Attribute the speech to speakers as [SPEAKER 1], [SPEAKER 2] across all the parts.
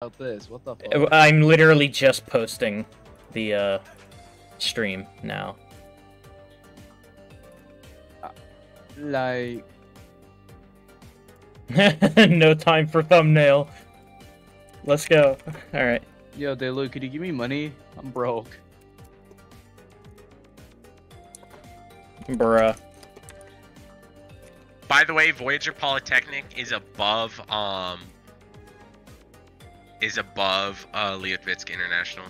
[SPEAKER 1] about this? What the uh, fuck? I'm
[SPEAKER 2] literally just posting the uh, stream now. Uh,
[SPEAKER 1] like...
[SPEAKER 2] no time for thumbnail. Let's
[SPEAKER 1] go. Alright. Yo, Delu, could you give me money? I'm broke.
[SPEAKER 2] Bruh.
[SPEAKER 3] By the way, Voyager Polytechnic is above um is above uh, Leotvitsk International.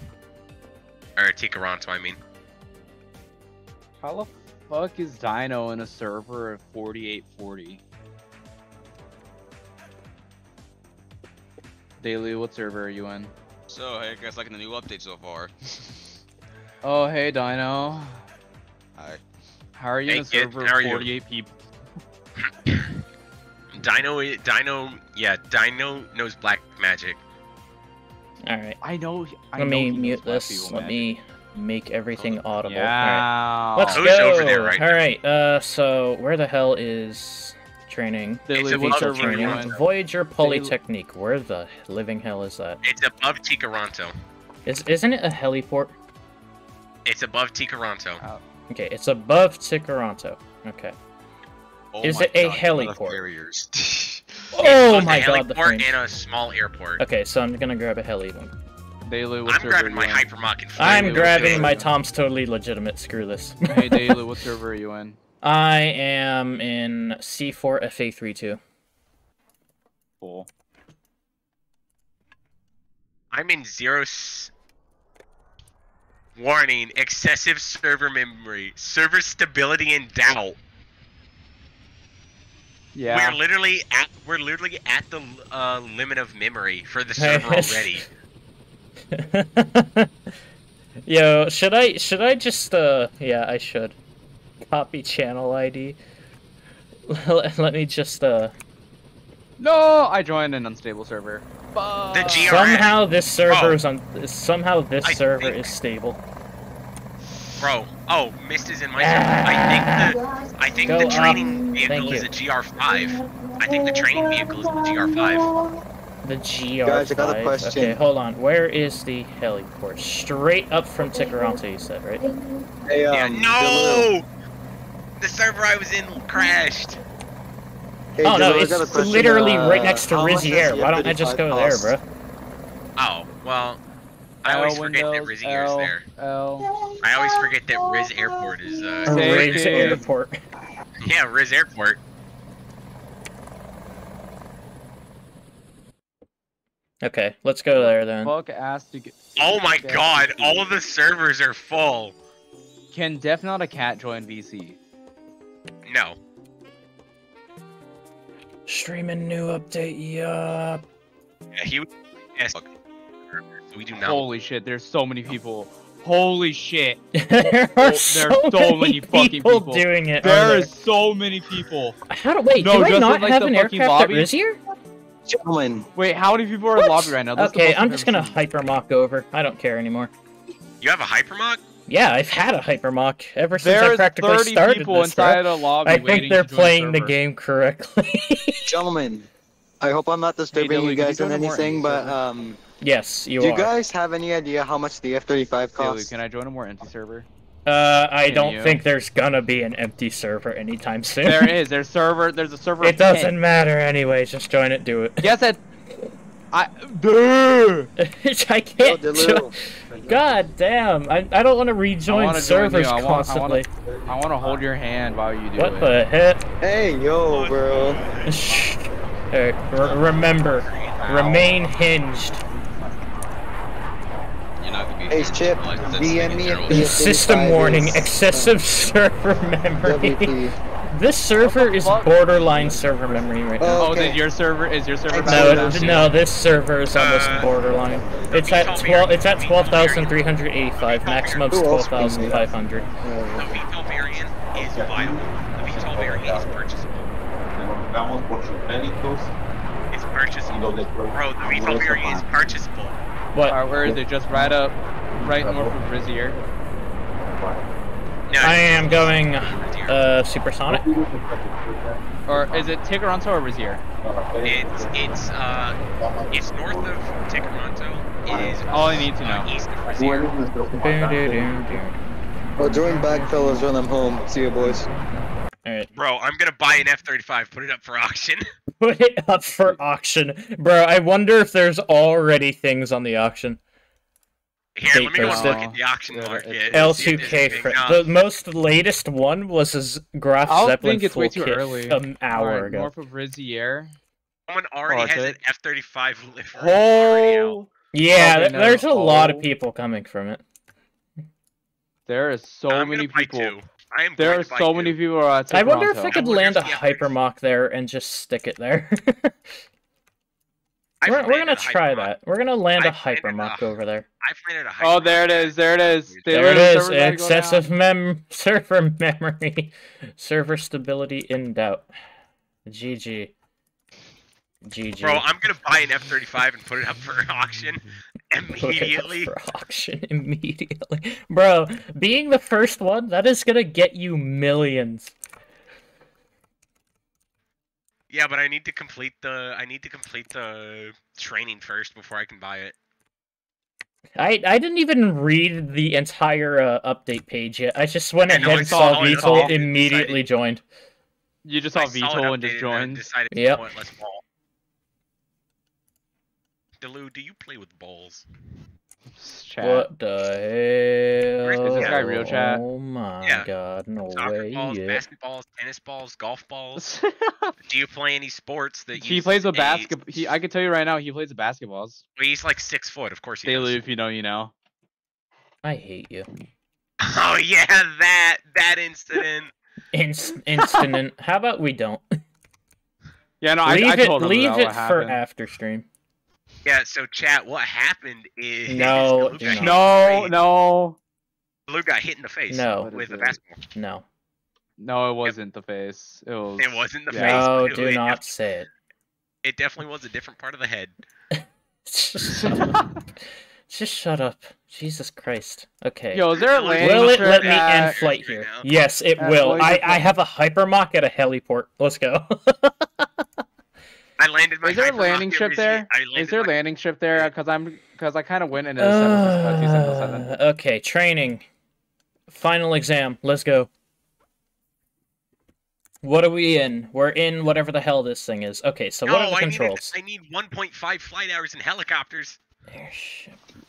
[SPEAKER 3] Or Ticaranto, I mean.
[SPEAKER 1] How the fuck is Dino in a server of 4840? Delu, what server are you in? So, hey guys, liking the new update so far. oh, hey Dino. Hi. How are you hey, in a server of 48 people?
[SPEAKER 3] Dino, Dino, yeah, Dino knows black magic.
[SPEAKER 2] All right. I know. I Let know me mute this. Let me make everything audible. Yeah. right. Let's Who's go. Over there right All right. Uh, so where the hell is training? The Voyager, training. Voyager Polytechnique. Where the living hell is that? It's above
[SPEAKER 3] Ticaranto.
[SPEAKER 2] Is isn't it a heliport? It's above
[SPEAKER 3] Ticaranto. Oh.
[SPEAKER 2] Okay, it's above Ticaranto. Okay. Oh is it a God, heliport? Oh, oh my god, the flames.
[SPEAKER 3] in a small airport. Okay,
[SPEAKER 2] so I'm gonna grab a hell even. Delu, what's I'm grabbing my hypermach and I'm grabbing my Tom's totally legitimate. Screw this. hey Delu, what server are you in? I am in C4FA32. Cool.
[SPEAKER 3] I'm in zero. Warning: excessive server memory, server stability in doubt. Yeah. We're literally at we're literally at the uh, limit of memory for the server
[SPEAKER 4] already.
[SPEAKER 2] Yo, should I should I just uh yeah I should copy channel ID. Let me just uh.
[SPEAKER 1] No, I joined an unstable server. Somehow
[SPEAKER 2] this server is on. Somehow this I server think... is stable.
[SPEAKER 3] Bro, oh, mist is in my server. I think the I
[SPEAKER 4] think Go the training up. vehicle is a GR5. I think the training vehicle is the GR5.
[SPEAKER 2] The GR5. Guys, a question. Okay, hold on. Where is the heliport? Straight up from Ticarante, you said, right? Hey, um, yeah, no!
[SPEAKER 3] The server I was in crashed. Hey,
[SPEAKER 4] oh no, it's literally uh, right next to Rizier. Why don't I just go cost? there, bro?
[SPEAKER 3] Oh, well, I always forget windows, that Riz is there. I always forget that Riz Airport is. Uh, Riz Airport. yeah, Riz Airport.
[SPEAKER 2] Okay, let's go there then. Fuck ass to get. Oh my god,
[SPEAKER 1] all of the servers are full. Can Def not a cat join VC? No.
[SPEAKER 2] Streaming new update, yup.
[SPEAKER 1] Yeah, he was. Yes. We do not. Holy shit! There's so many people. Holy shit! there are oh, so, so many, many fucking people, doing it. There are so many people. How do wait? No, do I not like have an aircraft lobby? that is here? Gentlemen, wait. How many people are what? in the lobby right now? That's okay,
[SPEAKER 3] I'm just gonna
[SPEAKER 2] hypermock over. I don't care anymore.
[SPEAKER 3] You have a hypermock?
[SPEAKER 2] Yeah, I've had a hypermock ever since I practically 30 started people inside a lobby I think they're playing the, game correctly.
[SPEAKER 1] Gentlemen, I hope I'm not disturbing hey, you guys in anything, but um.
[SPEAKER 2] Yes, you, Do you guys
[SPEAKER 1] have any idea how much the F-35 costs? can I join a more empty server?
[SPEAKER 2] Uh, I can don't you? think there's gonna be an empty server anytime soon. There
[SPEAKER 1] is. There's server. There's a
[SPEAKER 3] server.
[SPEAKER 2] It doesn't 10. matter anyway. Just join it. Do it. Yes, it. I. I can't. Jo God damn! I, I don't want to rejoin servers I constantly.
[SPEAKER 1] I want to hold your hand while you do what it. What the heck? Hey yo,
[SPEAKER 2] bro. Shh. remember, remain hinged.
[SPEAKER 1] Ace chip, System warning,
[SPEAKER 2] excessive server memory. This server is borderline server memory right now. Oh, oh okay.
[SPEAKER 3] your server is your server? No, no, this
[SPEAKER 2] server is almost uh, borderline. It's at twelve. It's at twelve thousand three hundred eighty-five. Maximum is twelve thousand five hundred.
[SPEAKER 3] The VTOL variant is viable. The VTOL variant is purchasable. Vamos por sus It's purchasable. Bro, the VTOL variant is purchasable.
[SPEAKER 1] What? Our where is it? Just right up, right north of Rizier.
[SPEAKER 2] I am going uh, supersonic.
[SPEAKER 1] Or is
[SPEAKER 3] it Ticaronto or Rizier? It's it's uh it's north of Ticaronto. It is all I need to know. east of Rizier.
[SPEAKER 2] Well, join back, fellas, when I'm home. See you, boys.
[SPEAKER 3] Bro, I'm gonna buy an F-35. Put it up for auction.
[SPEAKER 2] Put it up for auction, bro. I wonder if there's already things on the auction. Here, State let me go look at the auction market. L2K, for, the most latest one was his Graf I'll Zeppelin think it's way too early. an hour right, ago. Morph
[SPEAKER 3] of Rizier. Someone already oh, has it. an F-35 livery. Oh,
[SPEAKER 2] yeah, oh, there's a lot of people coming from it. There
[SPEAKER 3] is so I'm many people. I am. There are so many people
[SPEAKER 2] people out. I wonder if I could land a hypermock there and just stick it there. we're, we're gonna try that. We're gonna land I've a hypermock over there. I've landed a hypermock. Oh, there it is. There it is.
[SPEAKER 4] There, there it is. Excessive
[SPEAKER 2] mem server memory, server stability in doubt. GG. GG. Bro, I'm
[SPEAKER 3] gonna buy an F-35 and put it up for auction
[SPEAKER 2] immediately for auction immediately bro being the first one that is gonna get you millions
[SPEAKER 3] yeah but i need to complete the i need to complete the training first before i can buy it
[SPEAKER 2] i i didn't even read the entire uh, update page yet i just went ahead and saw, VTOL immediately decided. joined
[SPEAKER 1] you just saw VTOL and just
[SPEAKER 3] joined yep. Delu, do you play with balls? Chat. What the
[SPEAKER 1] hell? Is this guy real chat? Oh my yeah. god, no Soccer way. balls, basketballs,
[SPEAKER 3] tennis balls, golf balls. do you play any sports that He plays a basketball.
[SPEAKER 1] He, I can tell you right now, he plays with basketballs.
[SPEAKER 3] Well, he's like six foot, of course he Delu, if you know, you know. I hate you. Oh yeah, that that
[SPEAKER 2] incident. Inst- incident. How about we don't? Yeah, no, leave I, I it, Leave it for after stream.
[SPEAKER 3] Yeah, so chat, what
[SPEAKER 1] happened is no, no, no. Blue got hit in the face. No, with the basketball. No, no, it wasn't yep. the face. It was. It wasn't the yeah. face. No,
[SPEAKER 3] do it not say it. It definitely was a different part of the head.
[SPEAKER 2] shut Just shut up. Jesus Christ. Okay. Yo, is there a landing Will it let me at... end flight here? Yes, it will. I, I have a hypermock at a heliport. Let's go.
[SPEAKER 1] I landed my. Is there a landing strip there? Is there a landing strip there? Because I'm
[SPEAKER 2] because I kind of went into uh, 7, Okay, training, final exam. Let's go. What are we in? We're in whatever the hell this thing is. Okay, so no, what are oh, the I controls?
[SPEAKER 3] Need a, I need 1.5 flight hours in helicopters.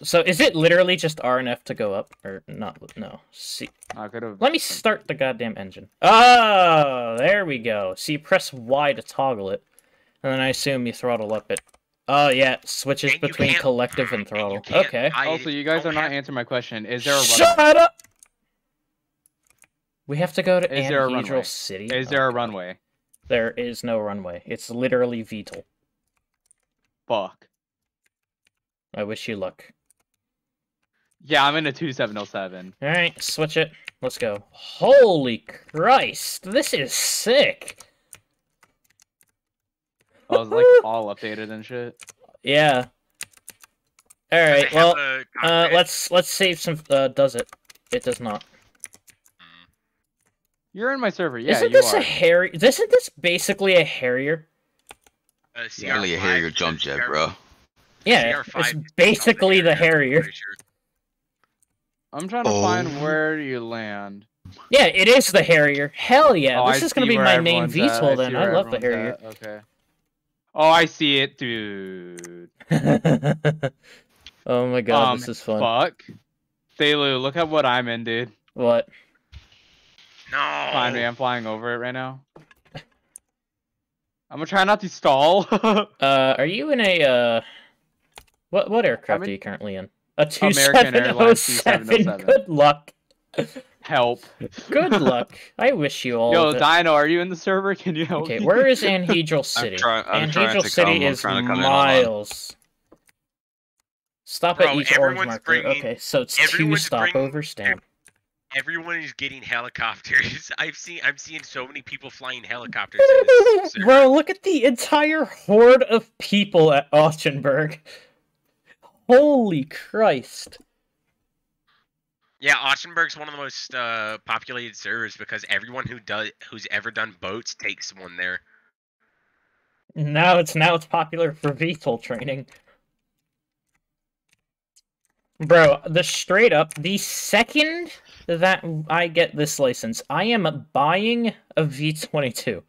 [SPEAKER 2] So is it literally just R and F to go up or not? No. See. Let me start the goddamn engine. Oh, there we go. See, press Y to toggle it. Oh, and I assume you throttle up it. Oh, yeah, switches and between collective and throttle. And okay. I also,
[SPEAKER 1] you guys are not answering my question. Is there a Shut runway? up!
[SPEAKER 2] We have to go to is Anhedral City. Is oh, there a God. runway? There is no runway. It's literally Vital. Fuck. I wish you luck. Yeah, I'm in a 2707. Alright, switch it. Let's go. Holy Christ, this is sick!
[SPEAKER 1] I was like all updated and shit.
[SPEAKER 2] Yeah. All right. Well, uh, let's let's save some. Uh, does it? It does not. Hmm.
[SPEAKER 1] You're in my server. Yeah, isn't this are. a harrier?
[SPEAKER 2] Isn't this basically a Harrier?
[SPEAKER 1] Uh, yeah, a Harrier jump jet, bro.
[SPEAKER 2] Yeah, it's basically the Harrier.
[SPEAKER 1] I'm trying to oh. find where you land.
[SPEAKER 2] Yeah, it is the Harrier. Hell yeah, oh, this I is gonna be my name VTOL then. I love the Harrier.
[SPEAKER 1] At. Okay. Oh, I see it, dude. oh my god, um, this is fun. Fuck. Delu, look at what I'm in, dude. What? No. Find me, I'm flying over it right now.
[SPEAKER 2] I'm gonna try not to stall. uh, are you in a, uh... What, what aircraft in... are you currently in? A two American oh Airlines 2707. Good luck
[SPEAKER 1] help. Good luck. I wish you all. Yo, the... Dino, are you in the server? Can you help? Okay, me? where is Anhedral City? I'm, try I'm Anhedral City is miles.
[SPEAKER 2] Stop Bro, at each orange marker. Bringing, okay, so it's two stopovers stamp.
[SPEAKER 3] Everyone is getting helicopters. I've seen. I'm seeing so many people flying helicopters.
[SPEAKER 2] Bro, look at the entire horde of people at Auchenberg. Holy Christ!
[SPEAKER 3] Yeah, Oceanberg's one of the most uh, populated servers because everyone who does who's ever done boats takes one there.
[SPEAKER 2] Now it's now it's popular for VTOL training. Bro, the straight up, the second that I get this license, I am buying a V22.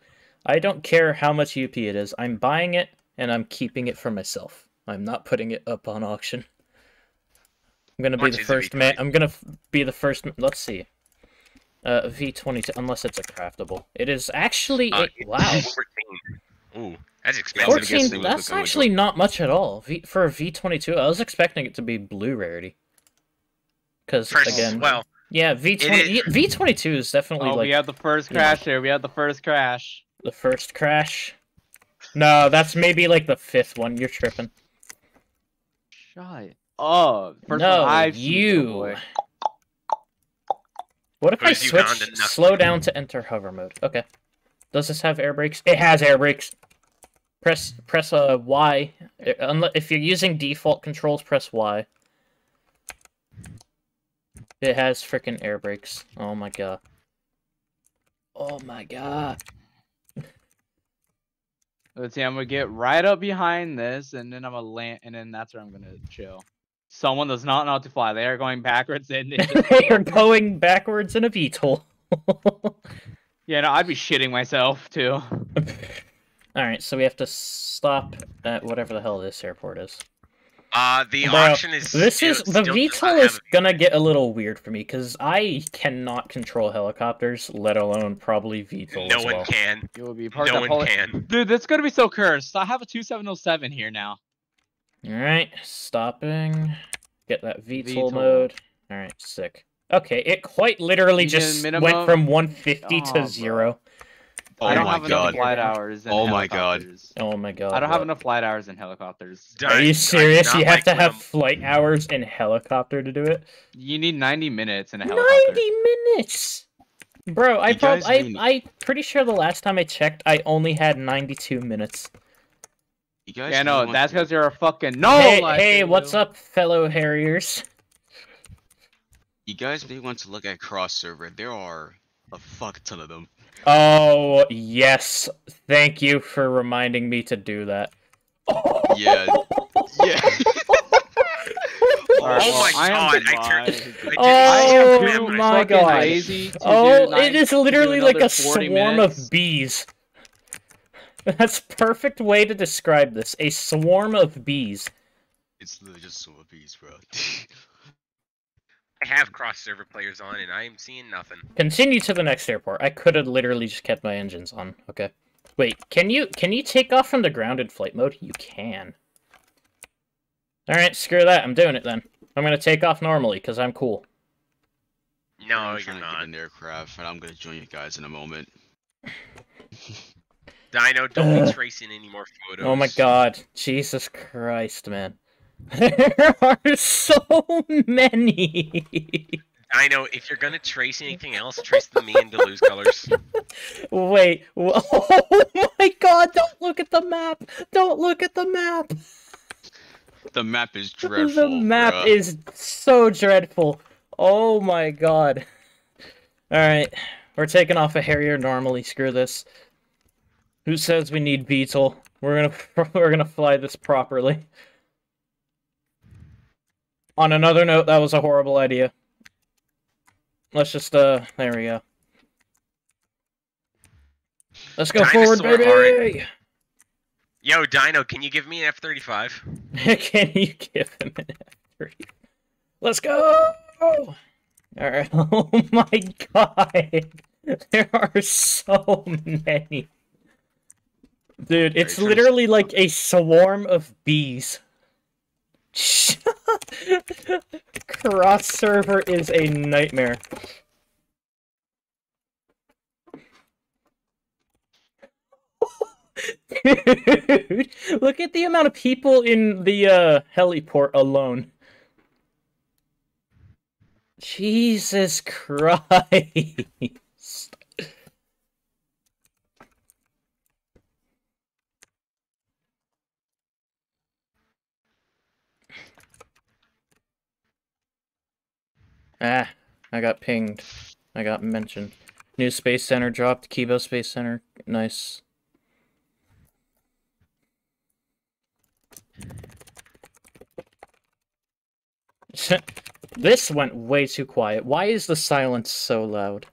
[SPEAKER 2] I don't care how much UP it is. I'm buying it and I'm keeping it for myself. I'm not putting it up on auction. I'm gonna be the first man. I'm gonna be the first. Let's see. Uh, V22, unless it's a craftable. It is actually. Uh, it, wow. 14.
[SPEAKER 3] Ooh, that's expensive. 14, that's actually
[SPEAKER 2] not much at all. V, for a V22, I was expecting it to be blue rarity. Because, again. Well. Yeah, V20, V22 is definitely oh, like. We had the first crash here. We had the first crash. The first crash? No, that's maybe like the fifth one. You're tripping.
[SPEAKER 4] Shut Oh, First no, I've you. Oh
[SPEAKER 2] what if I switch slow down to enter hover mode? Okay. Does this have air brakes? It has air brakes. Press press a uh, Y. Uh, if you're using default controls, press Y. It has freaking air brakes. Oh my god.
[SPEAKER 1] Oh my god. Let's see, I'm gonna get right up behind this, and then I'm gonna land, and then that's where I'm gonna chill someone does not know how to fly. They are going backwards and they, they are
[SPEAKER 2] going backwards in a VTOL.
[SPEAKER 1] yeah, no, I'd be shitting myself too.
[SPEAKER 2] All right, so we have to stop at whatever the hell this airport is. Uh, the auction is this is the VTOL is gonna get a little weird for me because I cannot control helicopters, let alone probably VTOL. No one well. can. You will be part no one can.
[SPEAKER 1] Dude, that's gonna be so cursed. I have a two seven zero oh seven here now.
[SPEAKER 2] Alright, stopping. Get that VTOL, VTOL. mode. Alright, sick. Okay, it quite literally Even just minimum? went from 150 oh, to 0. Oh I don't my have god. flight hours.
[SPEAKER 1] oh my god. Oh my god. I don't have enough flight hours in helicopters.
[SPEAKER 2] Are you serious? You have like to have them. flight hours in helicopter to do it?
[SPEAKER 1] You need 90 minutes in a helicopter. 90
[SPEAKER 2] minutes? Bro, I, prob- I, I pretty sure the last time I checked, I only had 92 minutes.
[SPEAKER 1] You guys yeah, no, that's because you're a fucking no. Hey, hey what's up,
[SPEAKER 2] fellow Harriers?
[SPEAKER 1] You guys may want to look at cross server. There are a fuck ton of them.
[SPEAKER 2] Oh yes, thank you for reminding me to do that.
[SPEAKER 1] Yeah, yeah.
[SPEAKER 4] oh my god, I turned. oh my god. oh, it is literally like a swarm minutes. of bees.
[SPEAKER 2] That's perfect way to describe this. A swarm of bees.
[SPEAKER 1] It's literally just
[SPEAKER 3] swarm of bees, bro. I have cross server players on and I am seeing nothing.
[SPEAKER 2] Continue to the next airport. I could have literally just kept my engines on. Okay. Wait, can you can you take off from the ground in flight mode? You can. Alright, screw that. I'm doing it then. I'm gonna take off normally because I'm cool.
[SPEAKER 1] No, I'm you're trying not. To get an aircraft, and I'm gonna join you guys in a moment. Dino, Don't uh, be tracing any more photos. Oh my
[SPEAKER 2] god, Jesus Christ, man! There are so many.
[SPEAKER 3] I know. If you're gonna trace anything
[SPEAKER 1] else, trace the me and Delu's colors.
[SPEAKER 2] Wait. Oh my god! Don't look at the map. Don't look at the map.
[SPEAKER 1] The map is dreadful.
[SPEAKER 4] The
[SPEAKER 2] map is so dreadful. Oh my god. All right, we're taking off a of Harrier normally. Screw this. Who says we need Beetle? We're gonna we're gonna fly this properly. On another note, that was a horrible idea. Let's just uh, there we go. Let's go Dinosaur forward,
[SPEAKER 4] baby.
[SPEAKER 3] Yo, Dino, can you give me an F thirty five?
[SPEAKER 2] Can you give him an F thirty? Let's go. All right. Oh my god. There are so many. Dude, it's literally like a swarm of bees. Cross server is a nightmare. Dude, look at the amount of people in the uh, heliport alone. Jesus Christ. Ah, I got pinged. I got mentioned. New Space Center dropped. Kibo Space Center. Nice. this went way too quiet. Why is the silence so loud?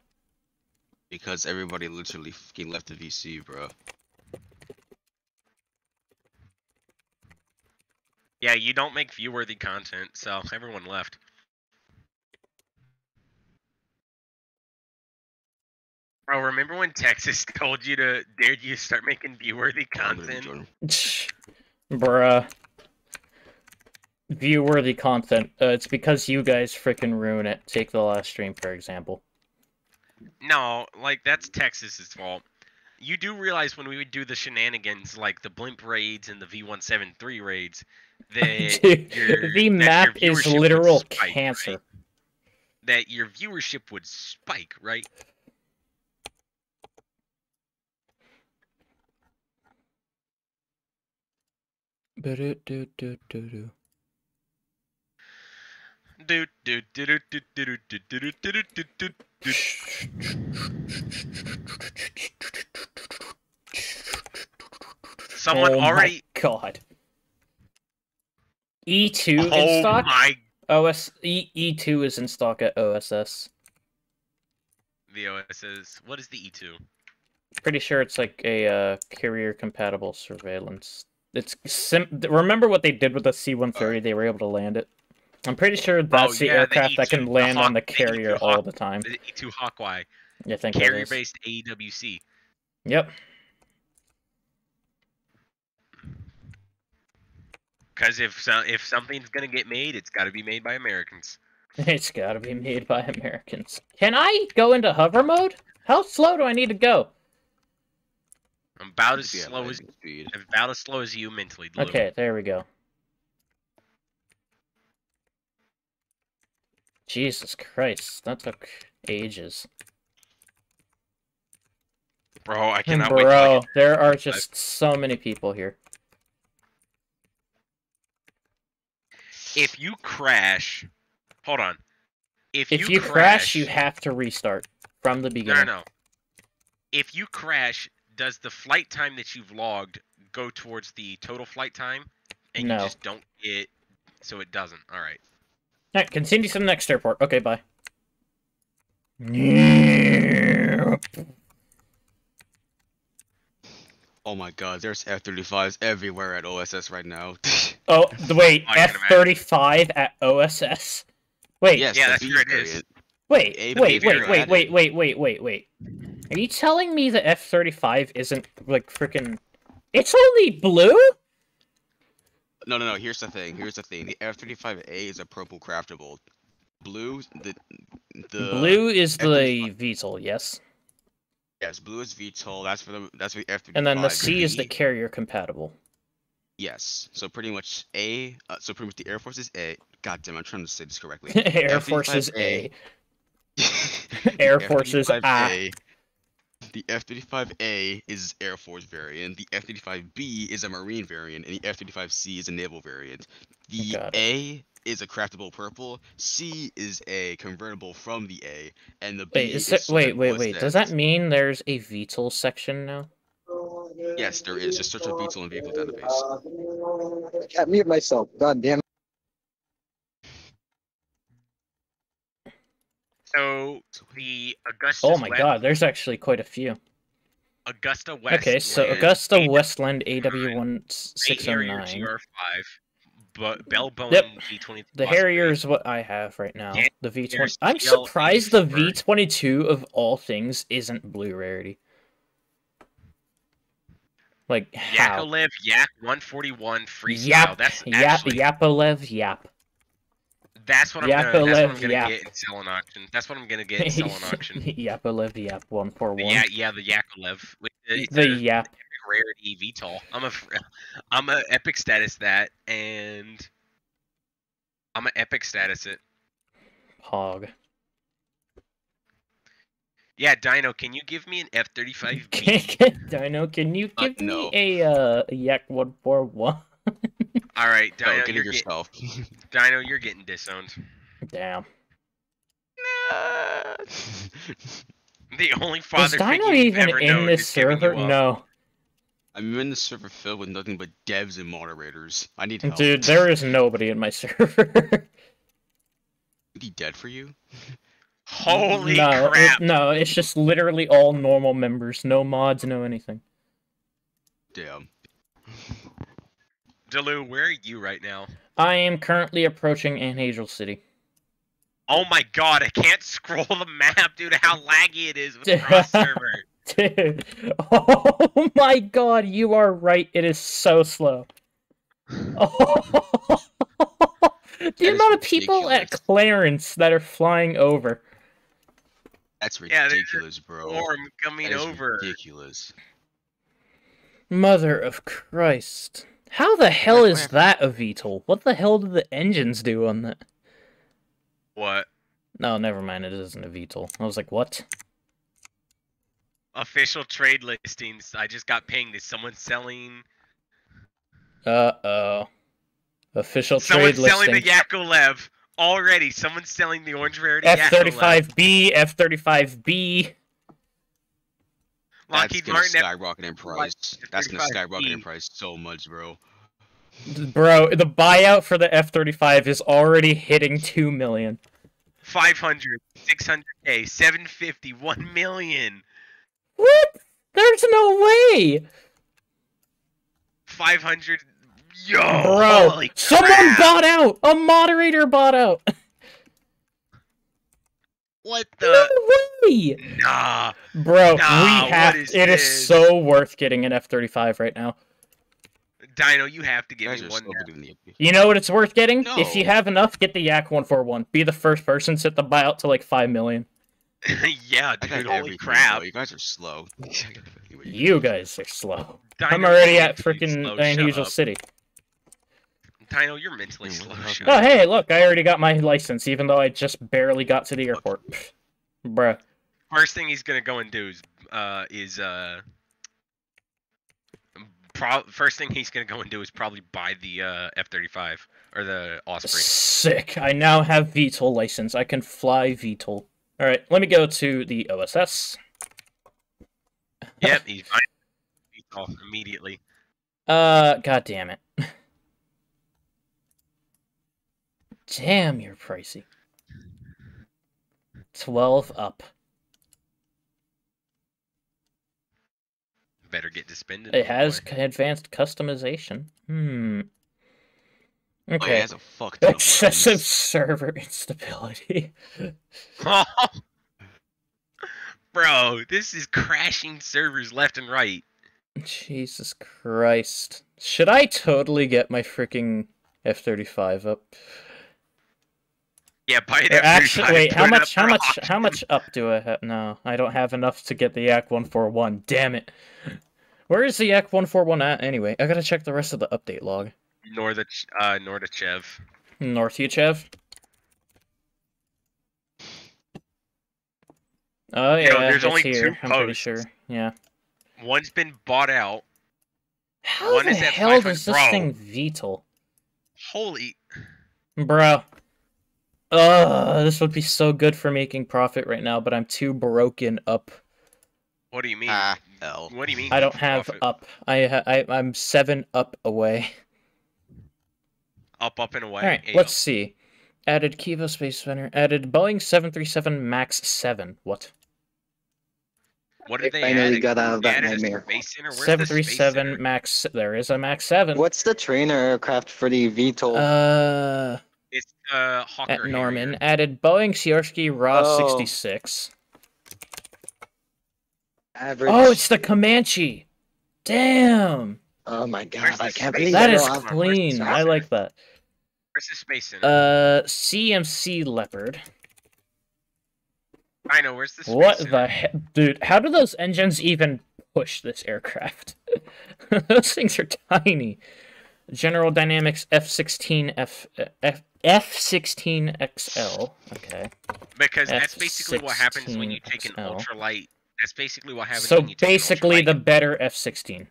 [SPEAKER 1] Because everybody literally fucking left the VC, bro. Yeah,
[SPEAKER 3] you don't make view-worthy content, so everyone left. Bro, remember when Texas told you to dared you start making view-worthy
[SPEAKER 2] content? Bruh. View-worthy content. Uh, it's because you guys freaking ruin it. Take the last stream, for example.
[SPEAKER 3] No, like, that's Texas's fault. You do realize when we would do the shenanigans, like the blimp raids and the V173 raids, that Dude, your, the map is literal
[SPEAKER 2] spike, cancer. Right?
[SPEAKER 3] That your viewership would spike, right?
[SPEAKER 2] Someone oh already. My God. E two oh in stock. My... OS E two is in stock at OSS.
[SPEAKER 3] The OSS. What is the E two?
[SPEAKER 2] Pretty sure it's like a uh, carrier compatible surveillance it's remember what they did with the C-130? They were able to land it. I'm pretty sure that's oh, yeah, the aircraft the that can land the Hawk, on the carrier the all the time. The
[SPEAKER 3] E2 Hawkeye. Yeah, thank you. Carrier-based AWC. Yep. Because if so, if something's gonna get made, it's got to be made by Americans.
[SPEAKER 2] It's got to be made by Americans. Can I go into hover mode? How slow do I need to go?
[SPEAKER 3] I'm about as slow as speed. about as slow as you mentally. Blue. Okay,
[SPEAKER 2] there we go. Jesus Christ, that took ages. Bro, I cannot Bro, wait. Bro, there are just so many people here.
[SPEAKER 1] If
[SPEAKER 3] you crash, hold on. If, if you, you crash, crash, you
[SPEAKER 2] have to restart from the beginning. No, no.
[SPEAKER 3] If you crash, does the flight time that you've logged go towards the total flight time? And no. you just don't get so it doesn't.
[SPEAKER 2] All right. All right, continue to the next airport. Okay, bye.
[SPEAKER 1] Oh my god, there's F-35s everywhere at OSS right now. oh, wait,
[SPEAKER 2] F-35 at OSS?
[SPEAKER 1] Wait. Yes,
[SPEAKER 4] yeah, that's where it is. Wait, wait, wait, wait, wait,
[SPEAKER 2] wait, wait, wait, wait. Are you telling me the F-35 isn't, like, freaking... It's only blue?!
[SPEAKER 1] No, no, no, here's the thing, here's the thing. The F-35A is a purple craftable. Blue, the... the blue is the VTOL, yes? Yes, blue is VTOL, that's for the that's for the F-35. And then the C is the
[SPEAKER 2] carrier compatible.
[SPEAKER 1] Yes, so pretty much A, uh, so pretty much the Air Force is A. God damn, I'm trying to say this correctly. Air Force is A. Air Force is A. The F-35A is Air Force variant. The F-35B is a Marine variant, and the F-35C is a naval variant. The A is a craftable purple. C is a convertible from the A, and the B wait, is, is there, wait, wait, wait. Does that
[SPEAKER 2] mean there's a VTOL section now?
[SPEAKER 1] Yes, there is. Just search for VTOL and vehicle database. I can't mute myself. God damn. So the
[SPEAKER 2] Agusta. Oh my God! There's actually quite a few. Agusta West. Okay, so Augusta AW Westland AW one six zero oh nine.
[SPEAKER 3] Harrier five, but Bell Boeing yep. V twenty.
[SPEAKER 2] The Harrier is what I have right now. Yeah, the V twenty. I'm surprised the V twenty two of all things isn't blue rarity. Like how?
[SPEAKER 3] Yakovlev Yak one forty one freestyle. Yap, That's
[SPEAKER 2] actually... Yap Yapolev Yap.
[SPEAKER 3] That's what I'm Yappa gonna. That's what I'm gonna get in selling auction. That's what I'm gonna get in selling auction.
[SPEAKER 2] Yapolev Yap one four one. Yeah, yeah, the
[SPEAKER 3] Yakovlev. the a, Yap. Rarity VTOL. I'm a, I'm a epic status that, and I'm an epic status it. Hog. Yeah, Dino, can you give me an F thirty five
[SPEAKER 2] B? Dino, can you uh, give uh, no. me a uh, Yak one four one?
[SPEAKER 3] All right, Dino, you're yourself. Get, Dino, you're getting disowned. Damn. Nah.
[SPEAKER 1] the only father Is Dino even in this server? No. I'm in the server filled with nothing but devs and moderators. I need help. Dude,
[SPEAKER 2] there is nobody in my server.
[SPEAKER 1] Is he dead for you?
[SPEAKER 2] Holy no, crap! It, no, it's just literally all normal members. No mods, no anything.
[SPEAKER 1] Damn.
[SPEAKER 3] Delu, where are you right now?
[SPEAKER 2] I am currently approaching Angel City. Oh my god, I can't scroll the map, dude. How laggy it is with the cross server. Dude. Oh my god, you are right. It is so slow. Oh. the that amount of people ridiculous. at Clarence that are flying over.
[SPEAKER 1] That's ridiculous, yeah, bro. Storm coming over. Ridiculous. Mother of
[SPEAKER 2] Christ. How the hell is that a VTOL? What the hell do the engines do on that? What? No, never mind. It isn't a VTOL. I was like, what?
[SPEAKER 3] Official trade listings. I just got pinged. Is someone selling?
[SPEAKER 2] Uh oh. Official Someone's trade listing. Someone's selling
[SPEAKER 3] the Yakovlev already. Someone's selling the orange rarity F35B,
[SPEAKER 2] F35B.
[SPEAKER 1] Lockheed That's gonna skyrocket in price. That's gonna skyrocket in price so much, bro.
[SPEAKER 2] Bro, the buyout for the F thirty five is already hitting two million.
[SPEAKER 3] 500, 600k, 750, 1 million.
[SPEAKER 2] What? There's no way.
[SPEAKER 3] 500 Yo,
[SPEAKER 2] bro, someone bought out. A moderator bought out. What the? No way! Nah, bro, nah, we have. Is it this? is so worth getting an F thirty five right now.
[SPEAKER 3] Dino, you have to give me one.
[SPEAKER 2] You know what it's worth getting? No. If you have enough, get the Yak one four one. Be the first person set the buyout to like five million.
[SPEAKER 1] yeah, dude, holy crap! You guys are slow. you guys are slow. Dino, I'm already
[SPEAKER 2] at freaking Unusual City. Dino, you're mentally mm-hmm. slow. Oh, hey, look, I already got my license, even though I just barely got to the airport. Bruh.
[SPEAKER 3] First thing he's gonna go and do is, uh, is uh, pro- first thing he's gonna go and do is probably buy the uh, F-35 or the Osprey. Sick!
[SPEAKER 2] I now have VTOL license. I can fly VTOL. All right, let me go to the OSS.
[SPEAKER 3] yep, he's fine. VTOL immediately.
[SPEAKER 2] Uh, god damn it. Damn, you're pricey. 12 up.
[SPEAKER 3] Better get to It
[SPEAKER 2] has boy. advanced customization. Hmm. Oh, okay. Oh, has a fuck Excessive server instability.
[SPEAKER 3] Bro, this is crashing servers left and right.
[SPEAKER 2] Jesus Christ. Should I totally get my freaking F-35 up?
[SPEAKER 1] Yeah, buy uh, that. Actually, wait, how much? How much?
[SPEAKER 2] Auction. How much up do I have? No, I don't have enough to get the Act One Four One. Damn it! Where is the Act One Four One at? Anyway, I gotta check the rest of the update log. Uh,
[SPEAKER 3] North, uh, Nordichev.
[SPEAKER 2] Nordichev. Oh yeah, you know, there's only here, two I'm pretty sure. Yeah.
[SPEAKER 3] One's been bought out. How One
[SPEAKER 2] the
[SPEAKER 4] hell is this thing
[SPEAKER 2] VTOL? Holy. Bro. Ugh, this would be so good for making profit right now, but I'm too broken up. What do you mean? Ah. What do you mean? I don't have profit? up. I, I I'm seven up away.
[SPEAKER 3] Up, up and away. All right, let's
[SPEAKER 2] see. Added Kiva Space Center. Added Boeing 737 Max 7. What?
[SPEAKER 3] What did they, they finally got out of that nightmare.
[SPEAKER 2] 737 Max. There is a Max 7. What's the trainer aircraft for the VTOL? Uh. It's uh, Hawker at Norman added Boeing Sikorsky Raw 66. Oh, it's the Comanche. Damn. Oh my god, I can't believe that is clean. I like that. Where's the space in? Uh, CMC Leopard. I know. Where's the space What in? the dude? How do those engines even push this aircraft? those things are tiny. General Dynamics F16 uh, F, F F16XL. Okay.
[SPEAKER 3] Because F that's basically what happens when you take an ultralight. That's basically what happens. So
[SPEAKER 2] basically, the better F16.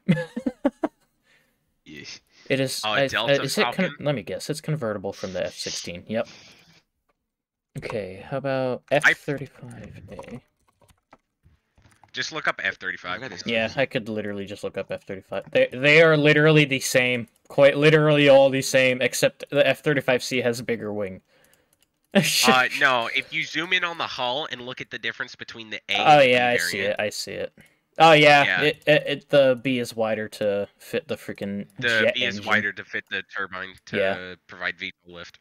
[SPEAKER 2] It is. Uh, Delta I, is it con- let me guess. It's convertible from the F16. Yep. Okay. How about F35A? Just look up F-35. Yeah, I could literally just look up F-35. They, they are literally the same. Quite literally all the same, except the F-35C has a bigger wing.
[SPEAKER 3] uh, no, if you zoom in on the hull and look at the difference between the A Oh, yeah, I see it. I see it. Oh, yeah.
[SPEAKER 2] yeah. It, it, it, the B is wider to fit the freaking The B engine. is wider
[SPEAKER 3] to fit the turbine to yeah. provide vehicle lift.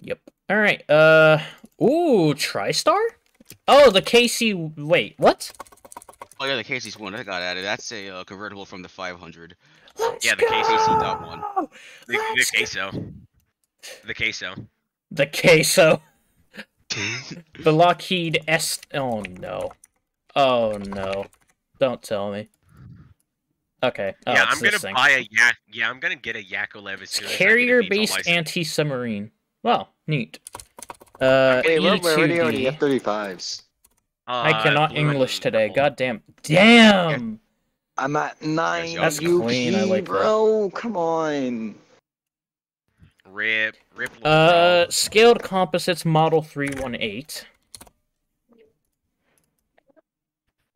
[SPEAKER 2] Yep. All right. Uh. Ooh, TriStar? Oh, the KC. Wait,
[SPEAKER 4] what?
[SPEAKER 1] Oh yeah, the Casey's one. I got at it. That's a uh, convertible from the 500. Let's yeah, the Casey's that one. The, let the queso. The queso.
[SPEAKER 2] The queso. the Lockheed S. Oh no. Oh no. Don't tell me. Okay. Oh, yeah, I'm gonna thing. buy a
[SPEAKER 3] yak. Yeah, I'm gonna get a Yako Levis carrier-based
[SPEAKER 2] anti-submarine. Wow, neat. Uh, wait, ET we're already on the F-35s. I uh, cannot English today. God damn. Damn! I'm at nine. That's UP, clean. I like bro. That. Come on.
[SPEAKER 1] Rip. Rip.
[SPEAKER 2] Uh, scaled composites model three one eight.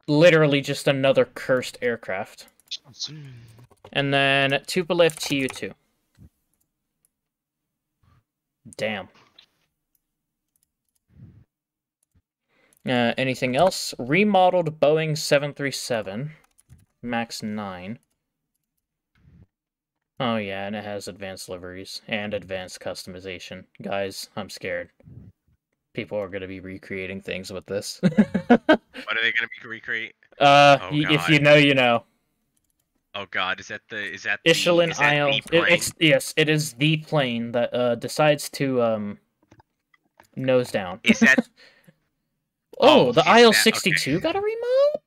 [SPEAKER 2] Literally just another cursed aircraft. And then Tupolev Tu two. Damn. Uh, anything else? Remodeled Boeing 737, MAX 9. Oh yeah, and it has advanced liveries and advanced customization. Guys, I'm scared. People are going to be recreating things with this. what are they going to be recreate? Uh, oh, if you know, you know.
[SPEAKER 3] Oh God, is that the is that the, is That the it,
[SPEAKER 2] yes, it is the plane that uh, decides to um nose down. Is that Oh, oh the IL sixty two okay. got a remote.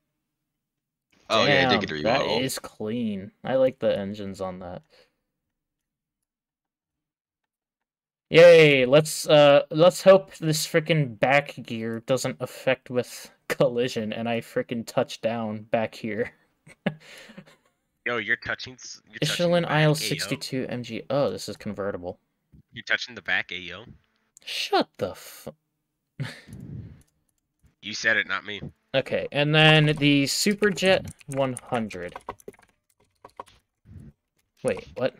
[SPEAKER 2] Oh Damn, yeah, I did get a remote. That is clean. I like the engines on that. Yay! Let's uh let's hope this freaking back gear doesn't affect with collision, and I freaking touch down back here.
[SPEAKER 3] Yo, you're touching. You're touching sixty
[SPEAKER 2] two MG. Oh, this is convertible.
[SPEAKER 3] You're touching the back, ayo.
[SPEAKER 2] Shut the. F-
[SPEAKER 3] You said it, not me.
[SPEAKER 2] Okay, and then the Superjet 100. Wait, what?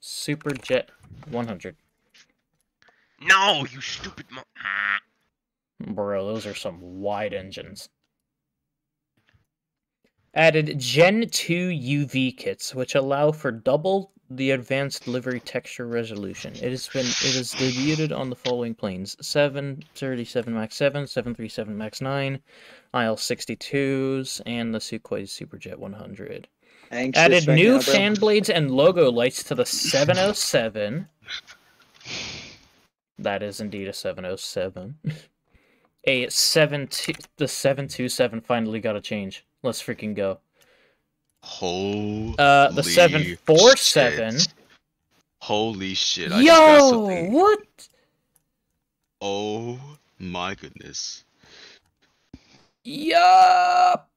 [SPEAKER 2] Superjet 100. No, you stupid mo- Bro, those are some wide engines. Added Gen 2 UV kits, which allow for double the advanced livery texture resolution. It has been it is debuted on the following planes: 737 Max 7, 737 Max 9, IL 62s, and the Sukhoi Superjet 100. Anxious Added right new now, fan blades and logo lights to the 707. That is indeed a 707. a 7 the 727 finally got a change. Let's freaking go. Holy. Uh, the seven four
[SPEAKER 1] seven. Holy shit! I
[SPEAKER 4] Yo, what?
[SPEAKER 1] Oh my goodness.
[SPEAKER 4] Yup.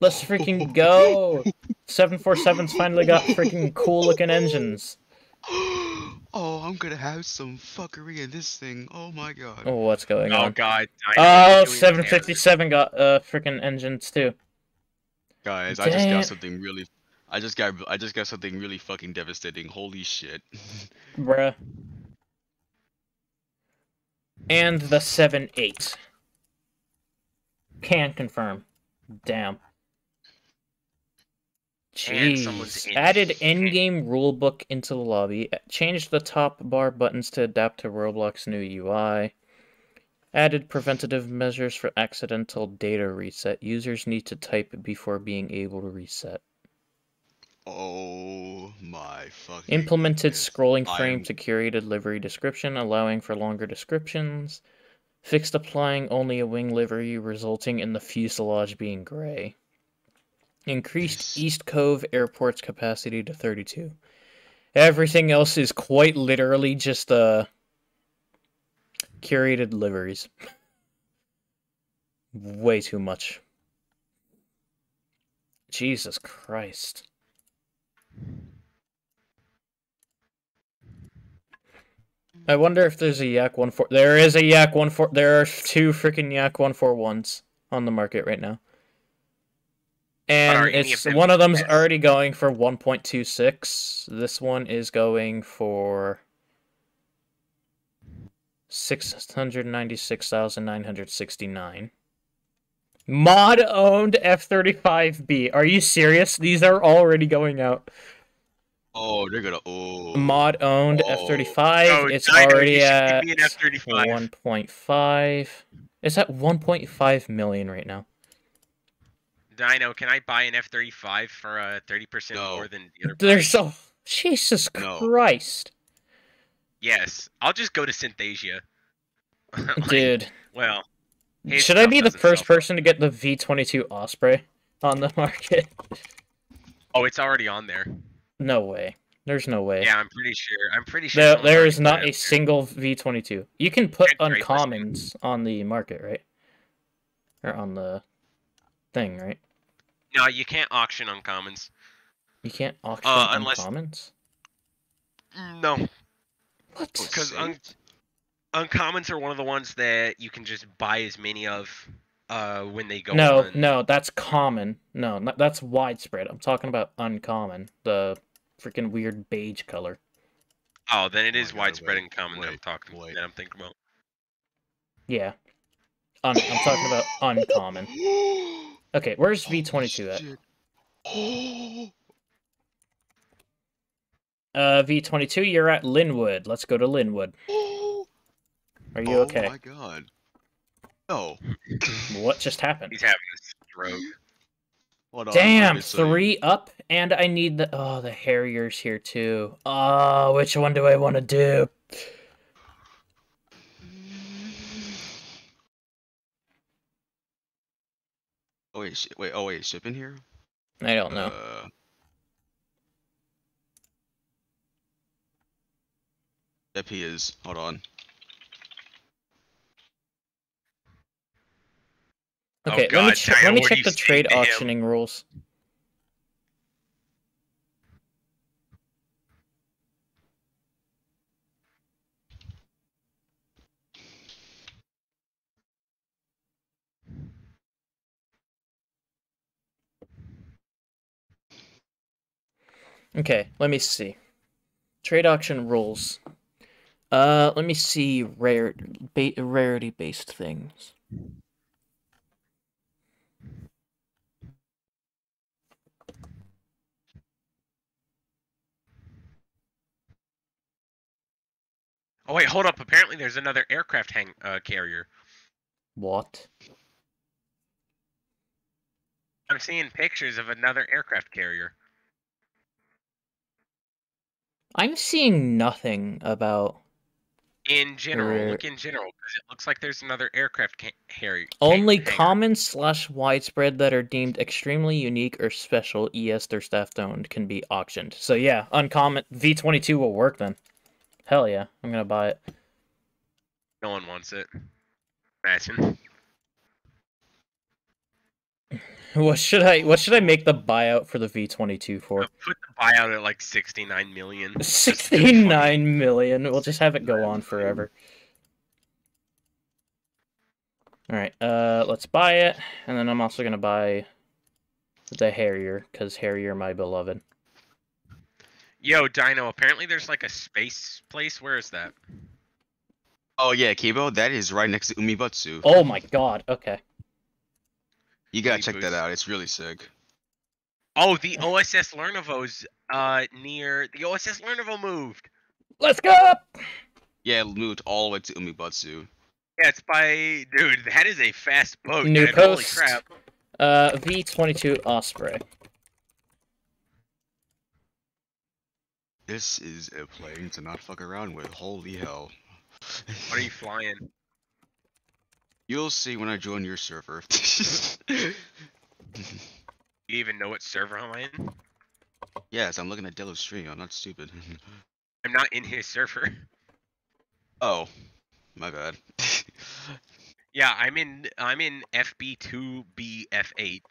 [SPEAKER 2] Let's freaking go. 747's finally got freaking cool looking engines.
[SPEAKER 1] Oh, I'm gonna have some fuckery in this thing. Oh my god. Oh, what's going oh, on? Oh god. I oh,
[SPEAKER 2] 757 got uh freaking engines too.
[SPEAKER 1] Guys, Damn. I just got something really. I just got. I just got something really fucking devastating. Holy shit.
[SPEAKER 2] Bruh. And the seven eight. Can confirm. Damn. Jeez. Added in-game rulebook into the lobby. Changed the top bar buttons to adapt to Roblox new UI. Added preventative measures for accidental data reset. Users need to type before being able to reset. Oh
[SPEAKER 1] my fucking.
[SPEAKER 2] Implemented goodness. scrolling frame I'm... to curated livery description, allowing for longer descriptions. Fixed applying only a wing livery, resulting in the fuselage being gray. Increased this... East Cove Airport's capacity to 32. Everything else is quite literally just a uh, curated liveries. Way too much. Jesus Christ. I wonder if there's a Yak 14. There is a Yak 14. There are two freaking Yak 141s on the market right now. And it's of one of them's already going for 1.26. This one is going for 696,969. Mod owned F 35B. Are you serious? These are already going out.
[SPEAKER 1] Oh, they're gonna. Oh. Mod owned oh. F thirty five. Oh, it's already at one
[SPEAKER 2] point five. It's at one point five million right now.
[SPEAKER 3] Dino, can I buy an F thirty five for uh thirty percent no. more than the other?
[SPEAKER 2] There's so Jesus no. Christ.
[SPEAKER 3] Yes, I'll just go to Synthesia.
[SPEAKER 2] like, Dude. Well. Should I be the first person to get the V22 Osprey on the market?
[SPEAKER 3] Oh, it's already on there.
[SPEAKER 2] No way. There's no way. Yeah, I'm pretty sure. I'm pretty sure. there, there is not a single V22. You can put uncommons on the market, right? Or on the thing, right?
[SPEAKER 3] No, you can't auction uncommons.
[SPEAKER 2] You can't auction uh, unless... uncommons? No, what? Oh, because un-
[SPEAKER 3] uncommons are one of the ones that you can just buy as many of uh, when they go. No, on.
[SPEAKER 2] no, that's common. No, not, that's widespread. I'm talking about uncommon, the freaking weird beige color.
[SPEAKER 3] Oh, then it oh is oh, widespread and common that I'm talking wait. that I'm thinking
[SPEAKER 4] about.
[SPEAKER 2] Yeah, Un- I'm talking about uncommon. Okay, where's V22 at?
[SPEAKER 4] Oh,
[SPEAKER 2] uh, V22, you're at Linwood. Let's go to Linwood. Are you oh okay? Oh my god. No. what just happened? He's having a stroke. What Damn, three up, and I need the... Oh, the Harrier's here too. Oh, which one do I want to do?
[SPEAKER 1] Oh wait, wait, oh wait, is in here? I don't know. Uh, appears. Hold on.
[SPEAKER 4] Oh, okay, oh, let me, let me check the trade auctioning rules. Okay,
[SPEAKER 2] let me see. Trade auction rules. Uh, let me see rare ba rarity based things.
[SPEAKER 4] Oh wait, hold up. Apparently, there's
[SPEAKER 3] another aircraft hang uh, carrier. What? I'm seeing pictures of another aircraft carrier.
[SPEAKER 2] I'm seeing nothing about
[SPEAKER 3] in general, uh, look in general, because it looks like there's another aircraft ca- Harry.
[SPEAKER 2] Only hangar. common slash widespread that are deemed extremely unique or special, ES their staff owned, can be auctioned. So yeah, uncommon V twenty two will work then. Hell yeah, I'm gonna buy it.
[SPEAKER 3] No one wants it.
[SPEAKER 2] Imagine. What should I what should I make the buyout for the V twenty two for? Put
[SPEAKER 3] the buyout at like sixty nine million.
[SPEAKER 2] Sixty nine million. We'll just have it go on forever. Alright, uh let's buy it, and then I'm also gonna buy the Harrier, because Harrier my beloved.
[SPEAKER 3] Yo, Dino, apparently there's like a space place. Where is that?
[SPEAKER 1] Oh yeah, Kibo, that is right next to Umibutsu. Oh
[SPEAKER 2] my god,
[SPEAKER 1] okay. You gotta check boost. that out. It's really sick.
[SPEAKER 3] Oh, the OSS Lernovo's uh near the OSS Lernovo moved. Let's go.
[SPEAKER 1] Yeah, it moved all the way to Umibutsu.
[SPEAKER 3] Yeah, it's by dude. That is a fast boat. New dude. post. Holy crap.
[SPEAKER 2] Uh, V twenty two Osprey.
[SPEAKER 1] This is a plane to not fuck around with. Holy hell. What are you flying? You'll see when I join your server. you
[SPEAKER 3] even know what server I'm in?
[SPEAKER 1] Yes, I'm looking at Delu's stream. I'm not stupid.
[SPEAKER 3] I'm not in his server. Oh, my bad. yeah, I'm in. I'm in FB2BF8.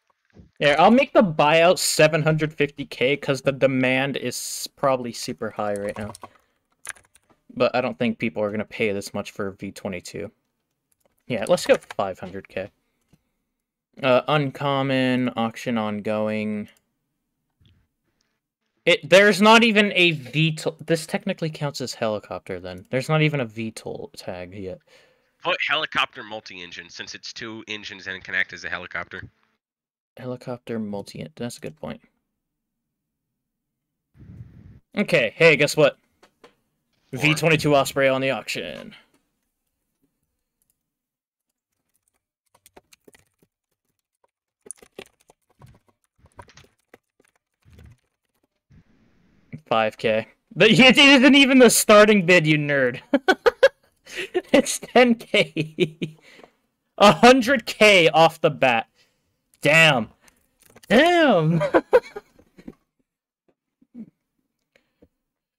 [SPEAKER 2] Yeah, I'll make the buyout 750k because the demand is probably super high right now. But I don't think people are gonna pay this much for V22. Yeah, let's go 500k. Uh, uncommon, auction ongoing. It There's not even a VTOL. This technically counts as helicopter, then. There's not even a VTOL tag yet.
[SPEAKER 3] Put helicopter multi-engine, since it's two engines and connect as a helicopter.
[SPEAKER 2] Helicopter multi That's a good point. Okay, hey, guess what? V-22 Osprey on the auction. 5k. But it isn't even the starting bid, you nerd. it's 10k. 100k off the bat. Damn. Damn. oh,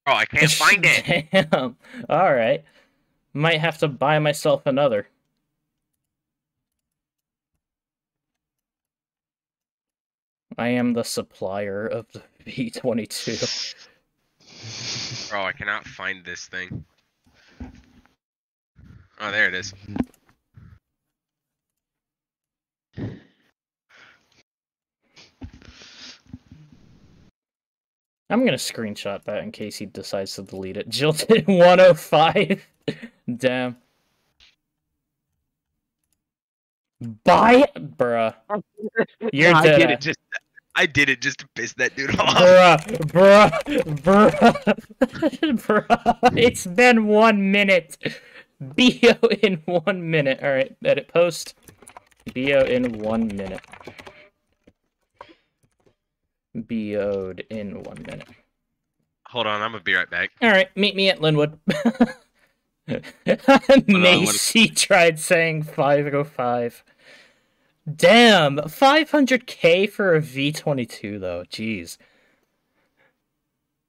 [SPEAKER 4] I can't find it.
[SPEAKER 2] Damn. All right. Might have to buy myself another. I am the supplier of the V-22.
[SPEAKER 3] Bro, I cannot find this thing. Oh, there it is.
[SPEAKER 2] I'm gonna screenshot that in case he decides to delete it. Jilted 105. Damn. Buy, bruh. You're dead. I get it. Just
[SPEAKER 3] I did it just to piss that dude off. Bruh,
[SPEAKER 4] bruh, bruh,
[SPEAKER 2] bruh. It's been one minute. Bo in one minute. All right, edit post. Bo in one minute. Bo'd in one minute.
[SPEAKER 3] Hold on, I'm gonna be right back.
[SPEAKER 2] All right, meet me at Linwood. Macy tried saying 505. Damn, 500k for a V22 though. Jeez.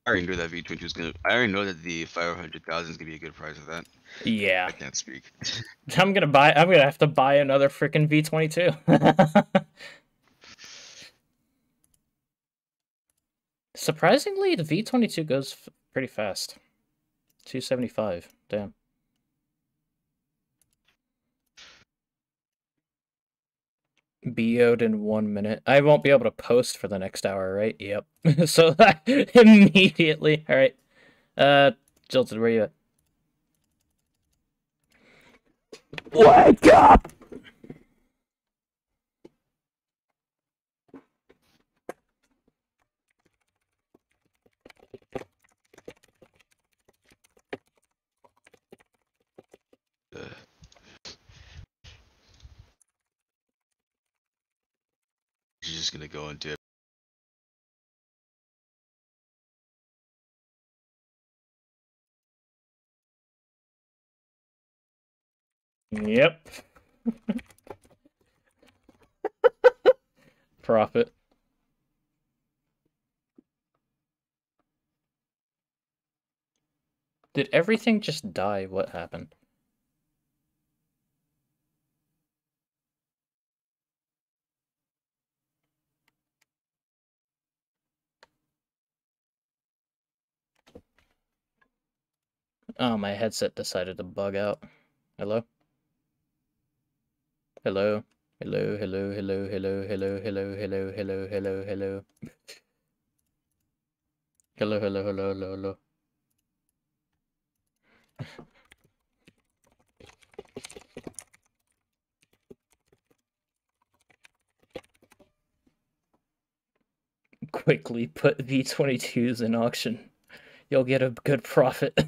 [SPEAKER 1] I already knew that V22 is gonna. I already know that the 500,000 is gonna be a good price for that. Yeah. I can't speak.
[SPEAKER 2] I'm gonna buy. I'm gonna have to buy another freaking V22. Surprisingly, the V22 goes pretty fast. 275. Damn. BO'd in one minute. I won't be able to post for the next hour, right? Yep. so immediately. All right. Uh, Jilted, where you at?
[SPEAKER 4] Wake up! just going to go and do Yep.
[SPEAKER 2] Profit. Did everything just die? What happened? Oh, my headset decided to bug out. Hello? Hello? Hello, hello, hello, hello, hello, hello, hello, hello, hello, hello. Hello, hello, hello, hello, hello. Quickly put V22s in auction. You'll get a good profit.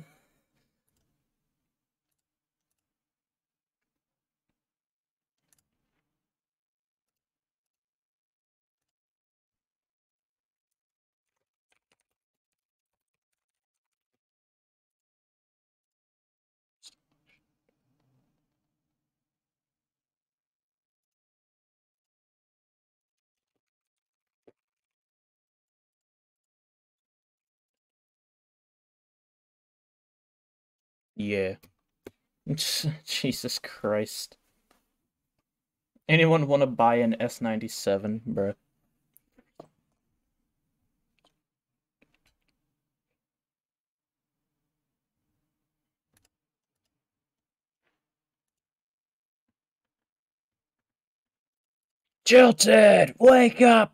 [SPEAKER 4] Yeah.
[SPEAKER 2] Jesus Christ. Anyone want to buy an S97, bro?
[SPEAKER 4] Jilted! Wake up!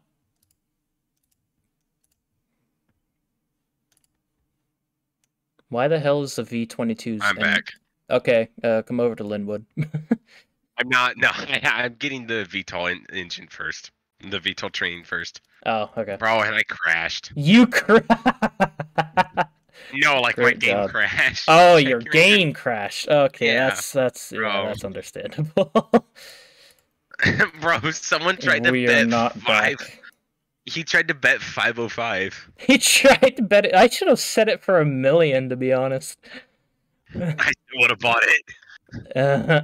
[SPEAKER 2] Why the hell is the V22? I'm back. Okay, uh, come over to Linwood.
[SPEAKER 3] I'm not. No, I, am getting the VTOL in, engine first. The VTOL train first.
[SPEAKER 2] Oh, okay. Bro, and I
[SPEAKER 3] crashed.
[SPEAKER 2] You crashed. no,
[SPEAKER 3] like Great my game job. crashed. Oh, your game
[SPEAKER 2] crashed. Okay, yeah. that's that's
[SPEAKER 3] Bro. yeah, that's understandable. Bro, someone tried we to bet five. He tried to bet 505.
[SPEAKER 2] He tried to bet it. I should have set it for a million, to be honest. I would have bought it. Uh,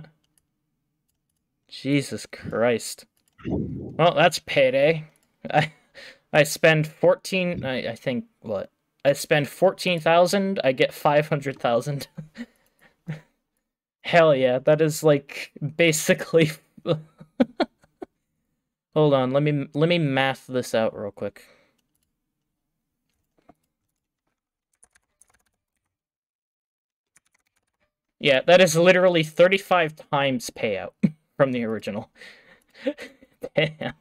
[SPEAKER 2] Jesus Christ. Well, that's payday. I I spend 14, I, I think, what? I spend 14,000, I get 500,000. Hell yeah, that is like basically Hold on, let me let me math this out real quick. Yeah, that is literally 35 times payout from the original. Damn.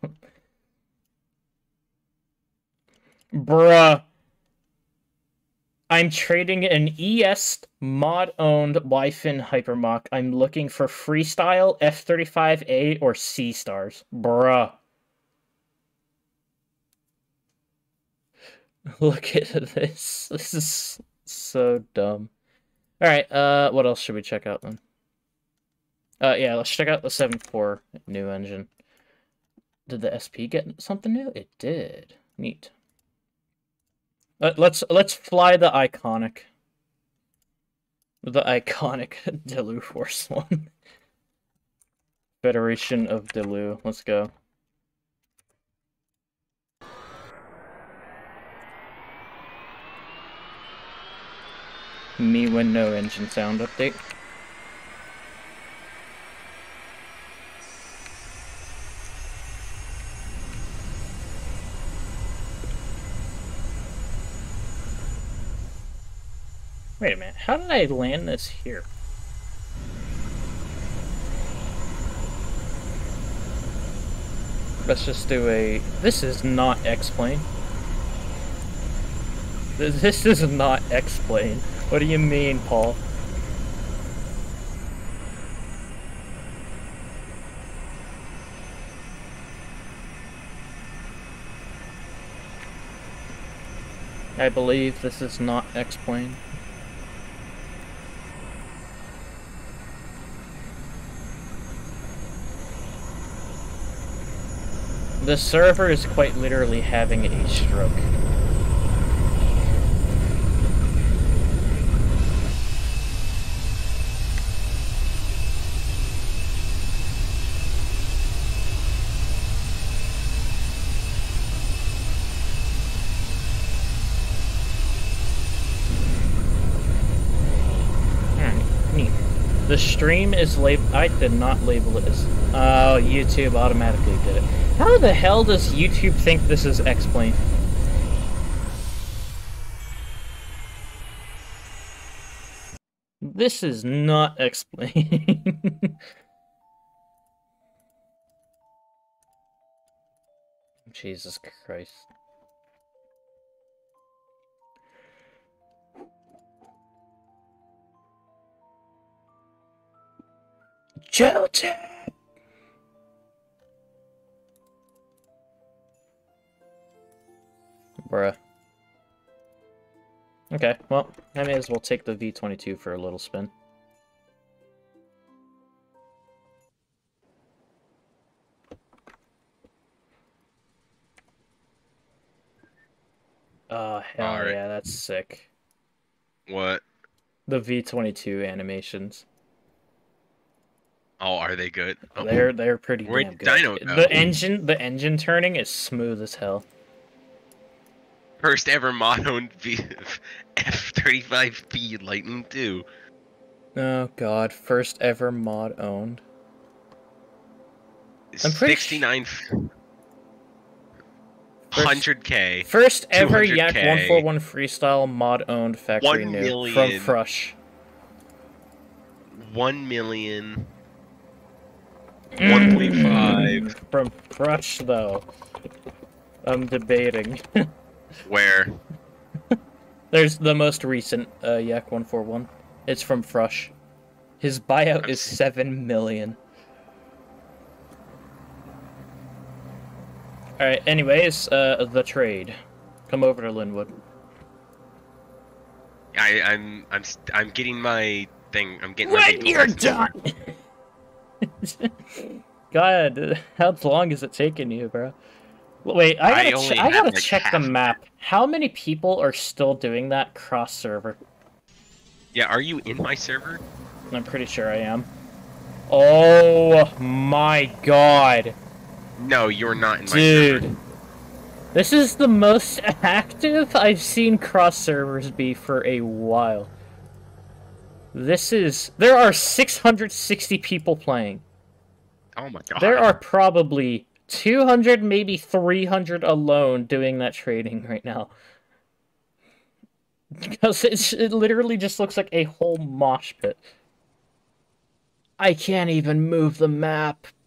[SPEAKER 2] Bruh. I'm trading an ES mod owned Wyfin Hypermach. I'm looking for freestyle F35A or C stars. Bruh. Look at this. This is so dumb. Alright, uh, what else should we check out then? Uh, yeah, let's check out the 7.4 new engine. Did the SP get something new? It did. Neat. Let, uh, let's let's fly the iconic. The iconic Delu Force one. Federation of Delu. Let's go. Me when no engine sound update. Wait a minute, how did I land this here? Let's just do a... This is not X-Plane. This is not X-Plane. What do you mean, Paul? I believe this is not X-Plane. The server is quite literally having a stroke. stream is labeled. I did not label it as. Oh, YouTube automatically did it. How the hell does YouTube think this is x This is not x Jesus Christ.
[SPEAKER 4] children.
[SPEAKER 2] Bruh. Okay, well, I may as well take the V-22 for a little spin. Oh, hell right. yeah, that's sick. What? The V-22 animations.
[SPEAKER 3] Oh, are they good? They're oh. they're pretty damn good. Dino The engine
[SPEAKER 2] the engine turning is smooth as hell.
[SPEAKER 3] First ever mod owned F thirty five B Lightning two.
[SPEAKER 2] Oh god, first ever mod owned. I'm pretty 69 100k. First ever Yak 141 freestyle mod owned factory new from Frush.
[SPEAKER 3] 1 million 145.
[SPEAKER 4] Mm.
[SPEAKER 2] From Crush, though. I'm debating. Where? There's the most recent uh, Yak 141. It's from Frush. His buyout is 7 million. Alright, anyways, uh, the trade. Come over to Linwood.
[SPEAKER 3] I, am I'm, I'm, I'm getting my thing. I'm getting. When you're
[SPEAKER 2] done. God, how long is it taking you, bro? Wait, I gotta, I ch I gotta check the map. How many people are still doing that cross server?
[SPEAKER 3] Yeah, are you in my server?
[SPEAKER 2] I'm pretty sure I am. Oh my god.
[SPEAKER 3] No, you're not
[SPEAKER 2] in my Dude, This is the most active I've seen cross servers be for a while. This is there are 660 people playing. Oh my god. There are probably 200 maybe 300 alone doing that trading right now. Because it literally just looks like a whole mosh pit. I can't even move the map.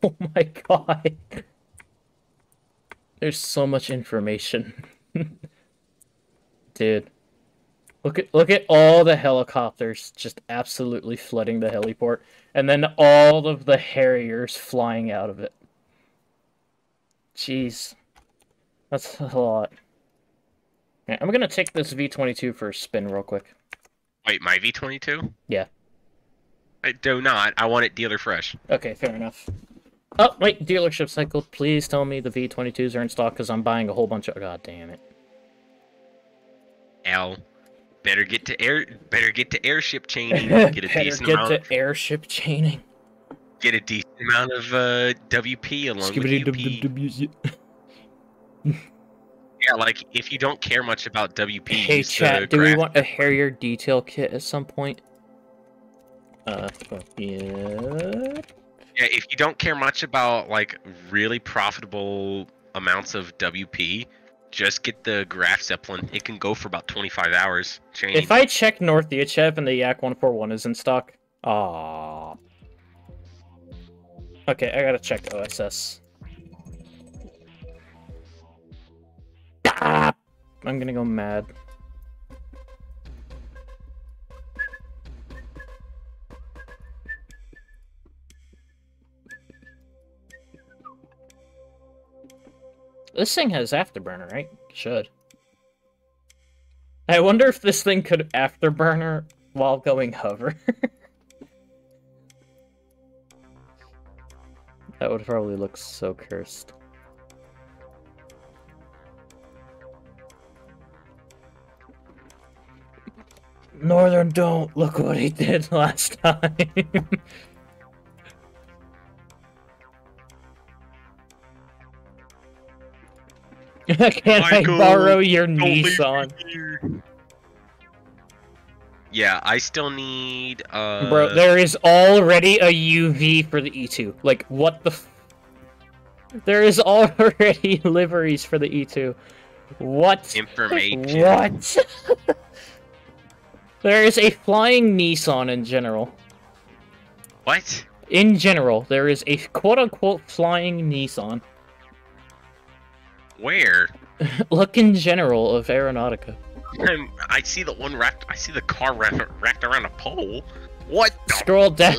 [SPEAKER 2] Oh my god. There's so much information. Dude. Look at look at all the helicopters just absolutely flooding the heliport, and then all of the Harriers flying out of it. Jeez, that's a lot. I'm gonna take this V22 for a spin real quick.
[SPEAKER 3] Wait, my V22? Yeah. I do not. I want it dealer fresh.
[SPEAKER 2] Okay, fair enough. Oh wait, dealership cycle. Please tell me the V22s are in stock because I'm buying a whole bunch of. God damn it.
[SPEAKER 3] L. Better get to air. Better get to airship chaining. Get a decent get amount. Get
[SPEAKER 2] airship chaining.
[SPEAKER 3] Get a decent amount of uh, WP along
[SPEAKER 2] with
[SPEAKER 3] yeah, like if you don't care much about WP. Hey chat, do we want
[SPEAKER 2] a Harrier detail kit at some point? Uh, yeah. Yeah,
[SPEAKER 3] if you don't care much about like really profitable amounts of WP, just get the Graf Zeppelin. It can go for about 25 hours. Chain. If I check
[SPEAKER 2] North Diachev and the Yak 141 is in stock. Ah. Okay, I gotta check OSS. Ah! I'm gonna go mad. This thing has afterburner, right? Should. I wonder if this thing could afterburner while going hover. that would probably look so cursed. Northern, don't! Look what he did
[SPEAKER 4] last time! Can Michael, I borrow your Nissan?
[SPEAKER 3] Yeah, I still need. Uh... Bro, there is
[SPEAKER 2] already a UV for the E2. Like, what the? there is already liveries for the E2. What? Information. What? there is a flying Nissan in general. What? In general, there is a quote-unquote flying Nissan. Where? Look in general of Aeronautica.
[SPEAKER 3] I'm, i see the one wrapped. I see the car wrapped, wrapped around a pole.
[SPEAKER 2] What? Scroll down.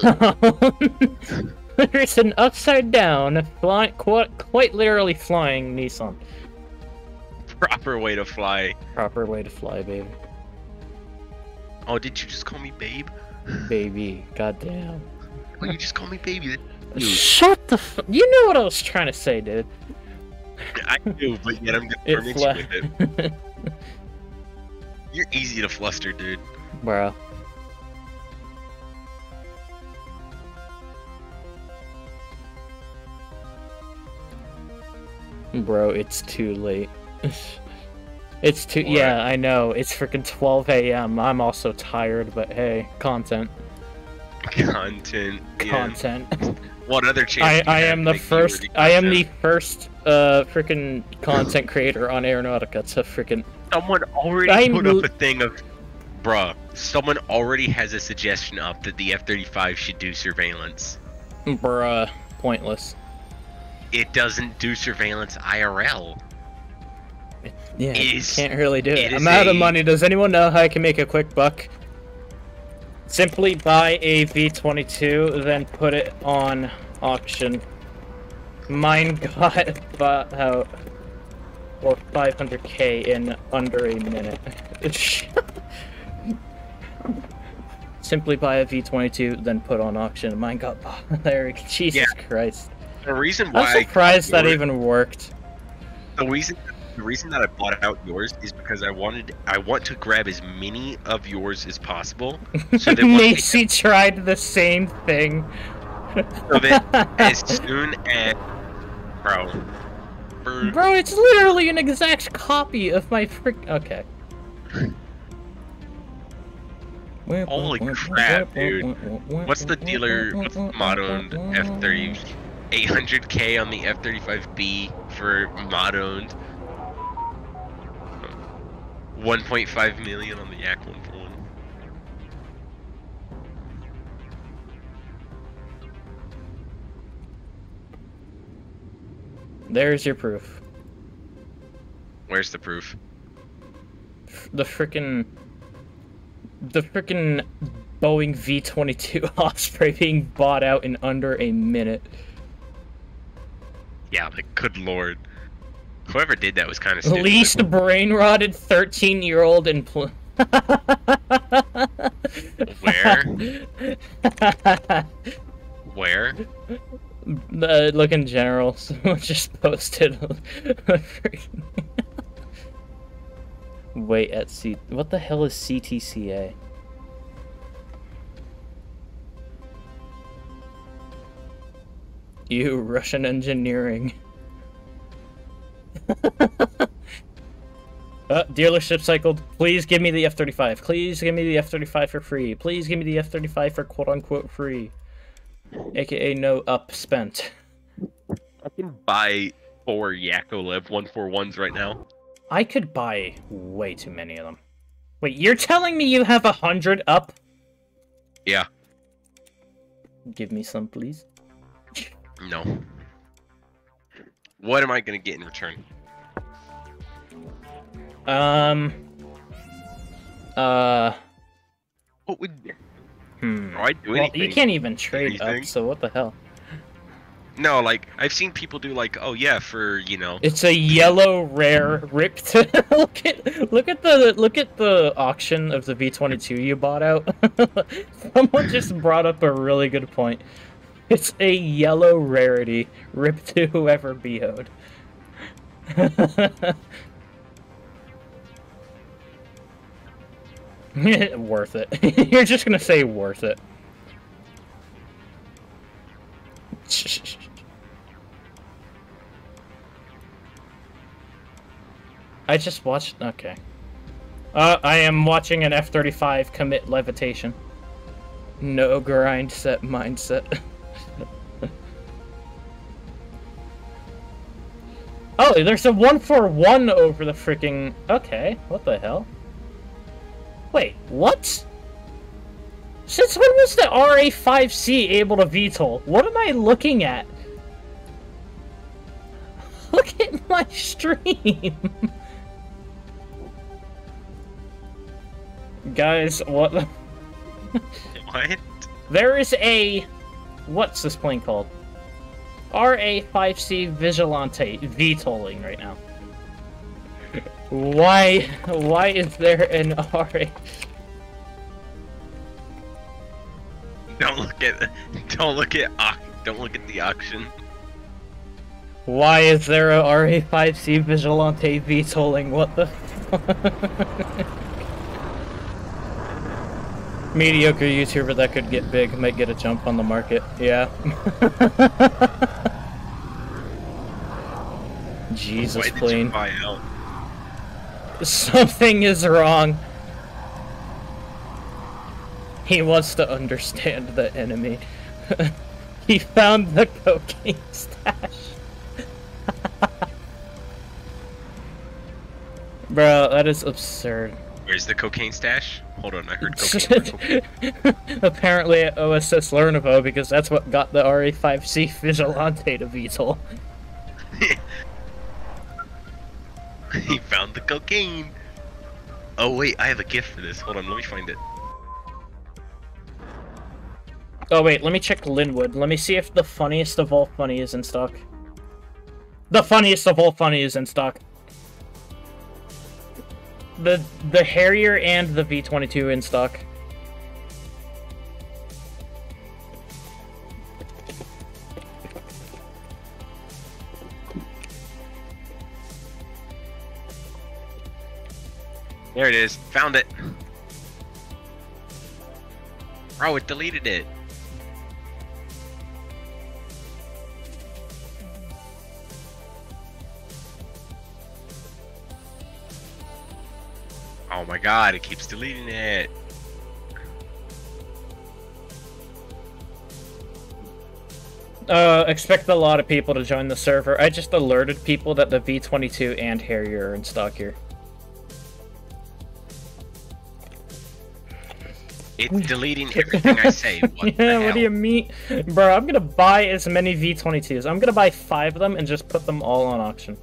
[SPEAKER 2] There's an upside down, fly, quite, quite literally flying Nissan. Proper way to fly. Proper way to fly, babe. Oh, did you just call me babe? Baby, goddamn. Oh, you just
[SPEAKER 3] call me baby.
[SPEAKER 2] Dude. Shut the. you know what I was trying to say, dude. I do, but yet I'm gonna fl- with it.
[SPEAKER 3] You're easy to fluster, dude.
[SPEAKER 2] Bro. Bro, it's too late. it's too. What? Yeah, I know. It's freaking 12 a.m. I'm also tired, but hey, content. Content.
[SPEAKER 3] Content. Yeah. what other chance? I, I
[SPEAKER 2] am the first. I am the first uh freaking content creator on Aeronautica to freaking. Someone already I put up a
[SPEAKER 3] thing of, bruh. Someone already has a suggestion up that the F-35 should do surveillance.
[SPEAKER 2] Bruh,
[SPEAKER 3] pointless. It doesn't do surveillance IRL. yeah, is,
[SPEAKER 2] can't really do it. it I'm out a... of money. Does anyone know how I can make a quick buck Simply buy a V-22, then put it on auction. Mine got bought out for 500k in under a minute. Simply buy a V-22, then put on auction. Mine got bought there. Jesus yeah. Christ. The reason why... I'm surprised that even
[SPEAKER 3] worked. The reason the reason that I bought out yours is because I wanted I want to grab as many of yours as possible. So that Macy
[SPEAKER 2] tried the same thing. so that as
[SPEAKER 3] soon as bro, bro,
[SPEAKER 2] bro, it's literally an exact copy of my frick. Okay.
[SPEAKER 3] Holy crap, dude!
[SPEAKER 4] What's the dealer? What's the motto
[SPEAKER 3] on F thirty? 800k on the F35B for mod owned. 1.5 million on the Yak one for one.
[SPEAKER 2] There's your proof.
[SPEAKER 3] Where's the proof?
[SPEAKER 2] The frickin' the frickin' Boeing V-22 Osprey being bought out in under a minute.
[SPEAKER 3] Yeah, like, good lord. Whoever did that was kind of stupid. Least
[SPEAKER 2] brain rotted 13 year old in. Pl- Where? Where? Uh, look in general. Someone just posted. Wait at C. What the hell is CTCA? You Russian engineering. uh, dealership cycled. Please give me the F-35. Please give me the F-35 for free. Please give me the F-35 for quote-unquote free. AKA no up spent. I can buy four Yakovlev 141s right now. I could buy way too many of them. Wait, you're telling me you have a hundred up? Yeah. Give me some, please.
[SPEAKER 3] No what am I going to get in return? Um. Uh. What would? Hmm. I do well, anything. you can't even trade anything?
[SPEAKER 2] up, so what the hell?
[SPEAKER 3] No, like I've seen people do like, oh yeah, for you know. It's a yellow
[SPEAKER 2] rare ripped. look at look at the look at the auction of the V twenty two you bought out. Someone just brought up a really good point. It's a yellow rarity. Rip to whoever behoed. worth it. You're just gonna say worth it. I just watched... Okay. Uh, I am watching an F-35 commit levitation. No grind set mindset. Oh, there's a one for one over the freaking... Okay, what the hell? Wait, what? Since when was the RA5C able to VTOL? What am I looking at? Look at my stream! Guys, what the... what? There is a... What's this plane called? RA5C Vigilante VTOLing right now. Why? Why is there an RA? Don't look at.
[SPEAKER 3] Don't look at. Don't look at the auction.
[SPEAKER 2] Why is there a RA5C Vigilante VTOLing? What the? Mediocre YouTuber that could get big might get a jump on the market. Yeah.
[SPEAKER 4] Jesus, plane.
[SPEAKER 2] Something is wrong. He wants to understand the enemy. he found the cocaine stash. Bro, that is absurd. Where's the
[SPEAKER 3] cocaine stash? Hold on, I heard cocaine.
[SPEAKER 2] Apparently at OSS Lernovo, because that's what got the RA5C vigilante to VTOL
[SPEAKER 3] he found the cocaine. Oh wait, I have a gift for this. Hold on, let me find it.
[SPEAKER 2] Oh wait, let me check Linwood. Let me see if the funniest of all funny is in stock. The funniest of all funny is in stock. The the Harrier and the V22 in stock.
[SPEAKER 3] There it is. Found it. Oh, it deleted it. Oh my god, it
[SPEAKER 2] keeps deleting it. Uh, expect a lot of people to join the server. I just alerted people that the V22 and Harrier are in stock here. It's deleting everything I save. What, yeah, what do you mean? Bro, I'm gonna buy as many V22s. I'm gonna buy five of them and just put them all on auction.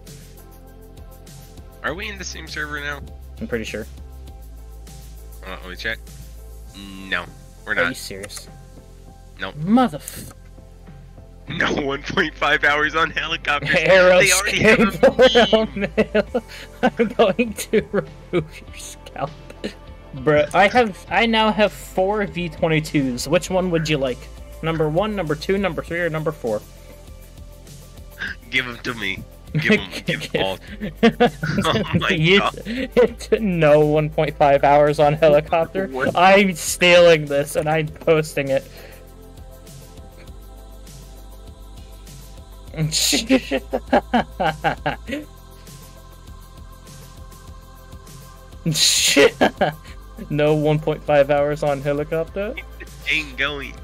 [SPEAKER 3] Are we in the same server now? I'm pretty sure. Uh, let me check. No, we're not. Are you serious? No.
[SPEAKER 2] Nope. Motherf.
[SPEAKER 3] No, 1.5 hours on helicopter. Aeroscape.
[SPEAKER 2] I'm going to remove your scalp. Bro, I have I now have four V22s. Which one would you like? Number one, number two, number three, or number four?
[SPEAKER 3] Give them to me.
[SPEAKER 2] Give them, give them all. oh my god! no 1.5 hours on helicopter. I'm stealing this and I'm posting it. Shit no 1.5 hours on helicopter.
[SPEAKER 3] Ain't going.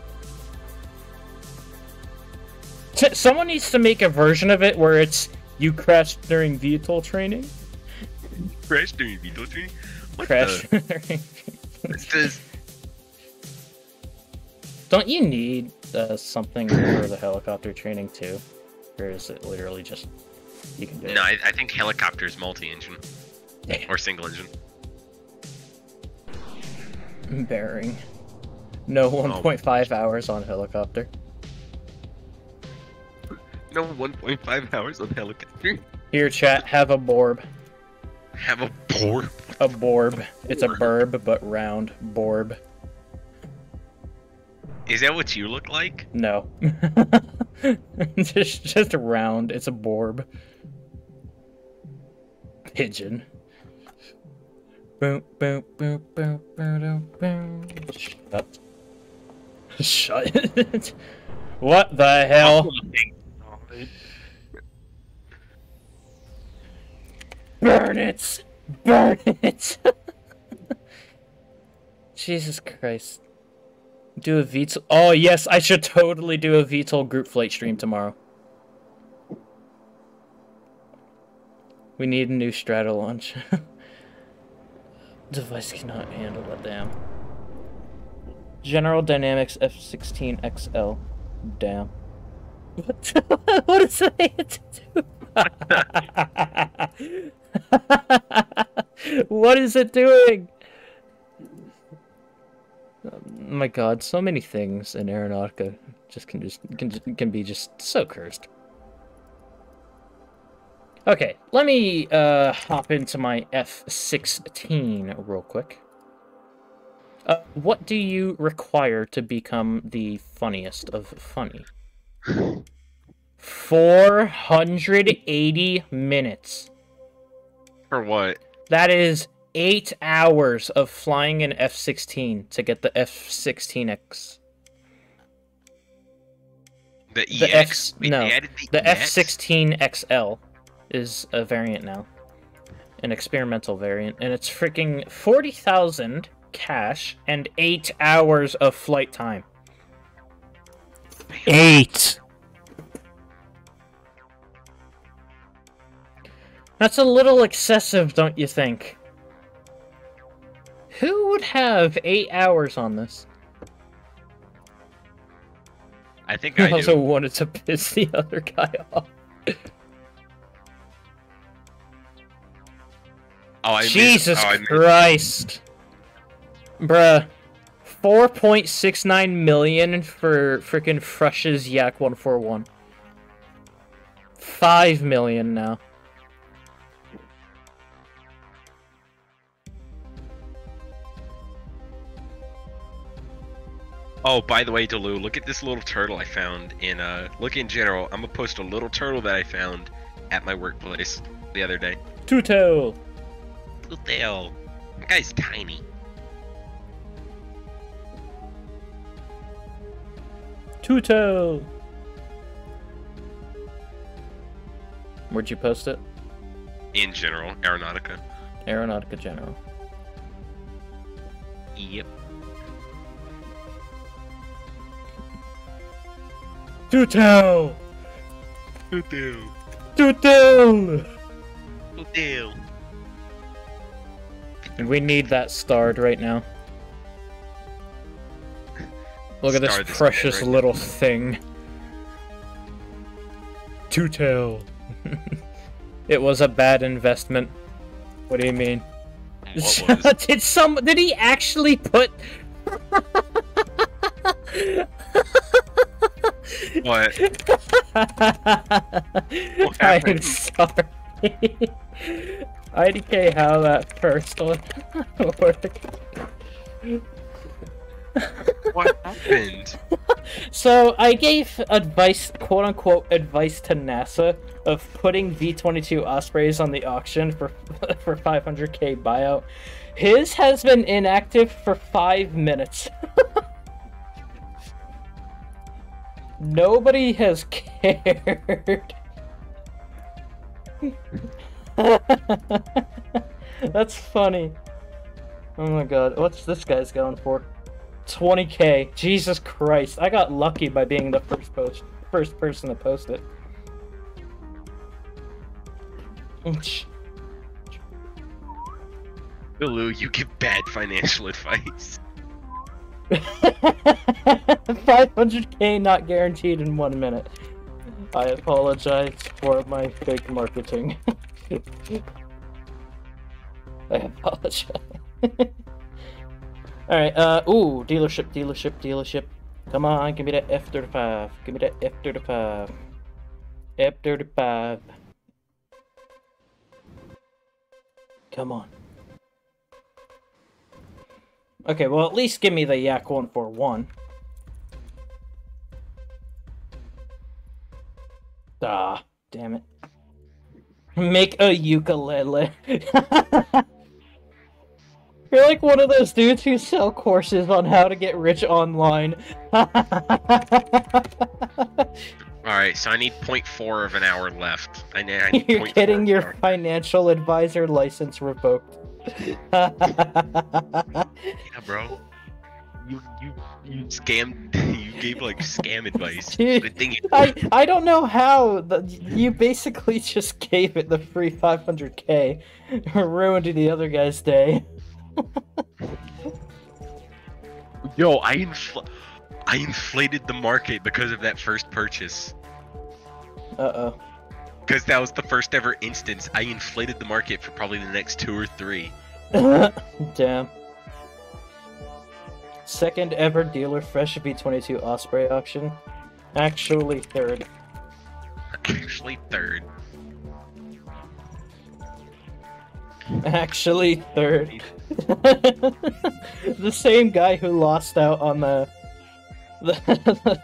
[SPEAKER 2] someone needs to make a version of it where it's you crash during VTOL training.
[SPEAKER 3] Crash during VTOL training.
[SPEAKER 2] What Crash. The... Don't you need uh, something for the helicopter training too, or is it literally just you can
[SPEAKER 3] do? No, I, I think helicopter is multi-engine or single engine.
[SPEAKER 2] bearing. No 1.5 oh. hours on helicopter.
[SPEAKER 1] No 1.5 hours on helicopter.
[SPEAKER 2] Here, chat, have a borb. Have a borb? A borb. it's a burb, but round. Borb.
[SPEAKER 3] Is that what you look like?
[SPEAKER 2] No. just, just round. It's a borb. Pigeon. Boom, boom, boom, boom, boom, boom. Shut. Shut what the hell? Burn it! Burn it! Jesus Christ. Do a VTOL. Oh, yes, I should totally do a VTOL group flight stream tomorrow. We need a new strata launch. device cannot handle that. damn. General Dynamics F16XL. Damn.
[SPEAKER 4] What, What is that have
[SPEAKER 2] to do? what is it doing? Oh my god, so many things in Aeronautica just can just can, can be just so cursed. Okay, let me uh, hop into my F-16 real quick. Uh, what do you require to become the funniest of funny? 480 minutes. For what? That is eight hours of flying an F-16 to get the F-16X.
[SPEAKER 3] The EX? The F, no,
[SPEAKER 2] the, the F-16XL is a variant now. An experimental variant. And it's freaking 40,000 cash and 8 hours of flight time.
[SPEAKER 4] 8!
[SPEAKER 2] That's a little excessive, don't you think? Who would have 8 hours on this?
[SPEAKER 3] I think I, also
[SPEAKER 2] do. wanted to piss the other guy off.
[SPEAKER 1] Oh, I Jesus Oh, I
[SPEAKER 2] Christ. Bruh. 4.69 million for freaking Fresh's Yak 141. 5 million now.
[SPEAKER 3] Oh, by the way, Delu, look at this little turtle I found in, uh, look in general. I'm gonna post a little turtle that I found at my workplace the other day.
[SPEAKER 2] Two-tail!
[SPEAKER 3] What the hell? That guy's tiny.
[SPEAKER 2] Tuto! Where'd you post it?
[SPEAKER 3] In general, Aeronautica.
[SPEAKER 2] Aeronautica General.
[SPEAKER 3] Yep.
[SPEAKER 4] Tuto! Tuto! Tuto! Tuto!
[SPEAKER 2] And we need that starred right now. Look at this precious right little now. thing.
[SPEAKER 4] Two tail.
[SPEAKER 2] it was a bad investment. What do you mean? did some? Did
[SPEAKER 4] he actually put? what? what I'm sorry. IDK
[SPEAKER 2] how that first one worked.
[SPEAKER 4] what happened?
[SPEAKER 2] So I gave advice, quote unquote, advice to NASA of putting V-22 Ospreys on the auction for for 500k buyout. His has been inactive for five minutes. Nobody has cared. That's funny. Oh my god, what's this guy's going for? 20k. Jesus Christ, I got lucky by being the first post, first person to post it.
[SPEAKER 3] Lou, you give bad financial advice.
[SPEAKER 2] 500k not guaranteed in one minute. I apologize for my fake marketing. I apologize. Alright, uh, ooh, dealership, dealership, dealership. Come on, give me that F-35. Give me that F-35. F-35. Come on. Okay, well, at least give me the Yak 141. Ah, damn it. Make a ukulele. You're like one of those dudes who sell courses on how to get rich online. Alright,
[SPEAKER 3] so I need 0.4 of an hour left. I need, I need You're getting
[SPEAKER 2] your financial advisor license revoked. yeah,
[SPEAKER 3] bro you you you scammed. You gave like scam
[SPEAKER 4] advice. Dude,
[SPEAKER 3] I
[SPEAKER 2] I don't know how the, you basically just gave it the free 500k, ruined the other guy's day.
[SPEAKER 3] Yo, I infl- I inflated the market because of that first purchase. Uh oh. Because that was the first ever instance I inflated the market for probably the next two or three.
[SPEAKER 2] Damn. Second ever dealer fresh V22 Osprey auction. Actually third.
[SPEAKER 3] Actually third.
[SPEAKER 2] Actually third. the same guy who lost out on the the,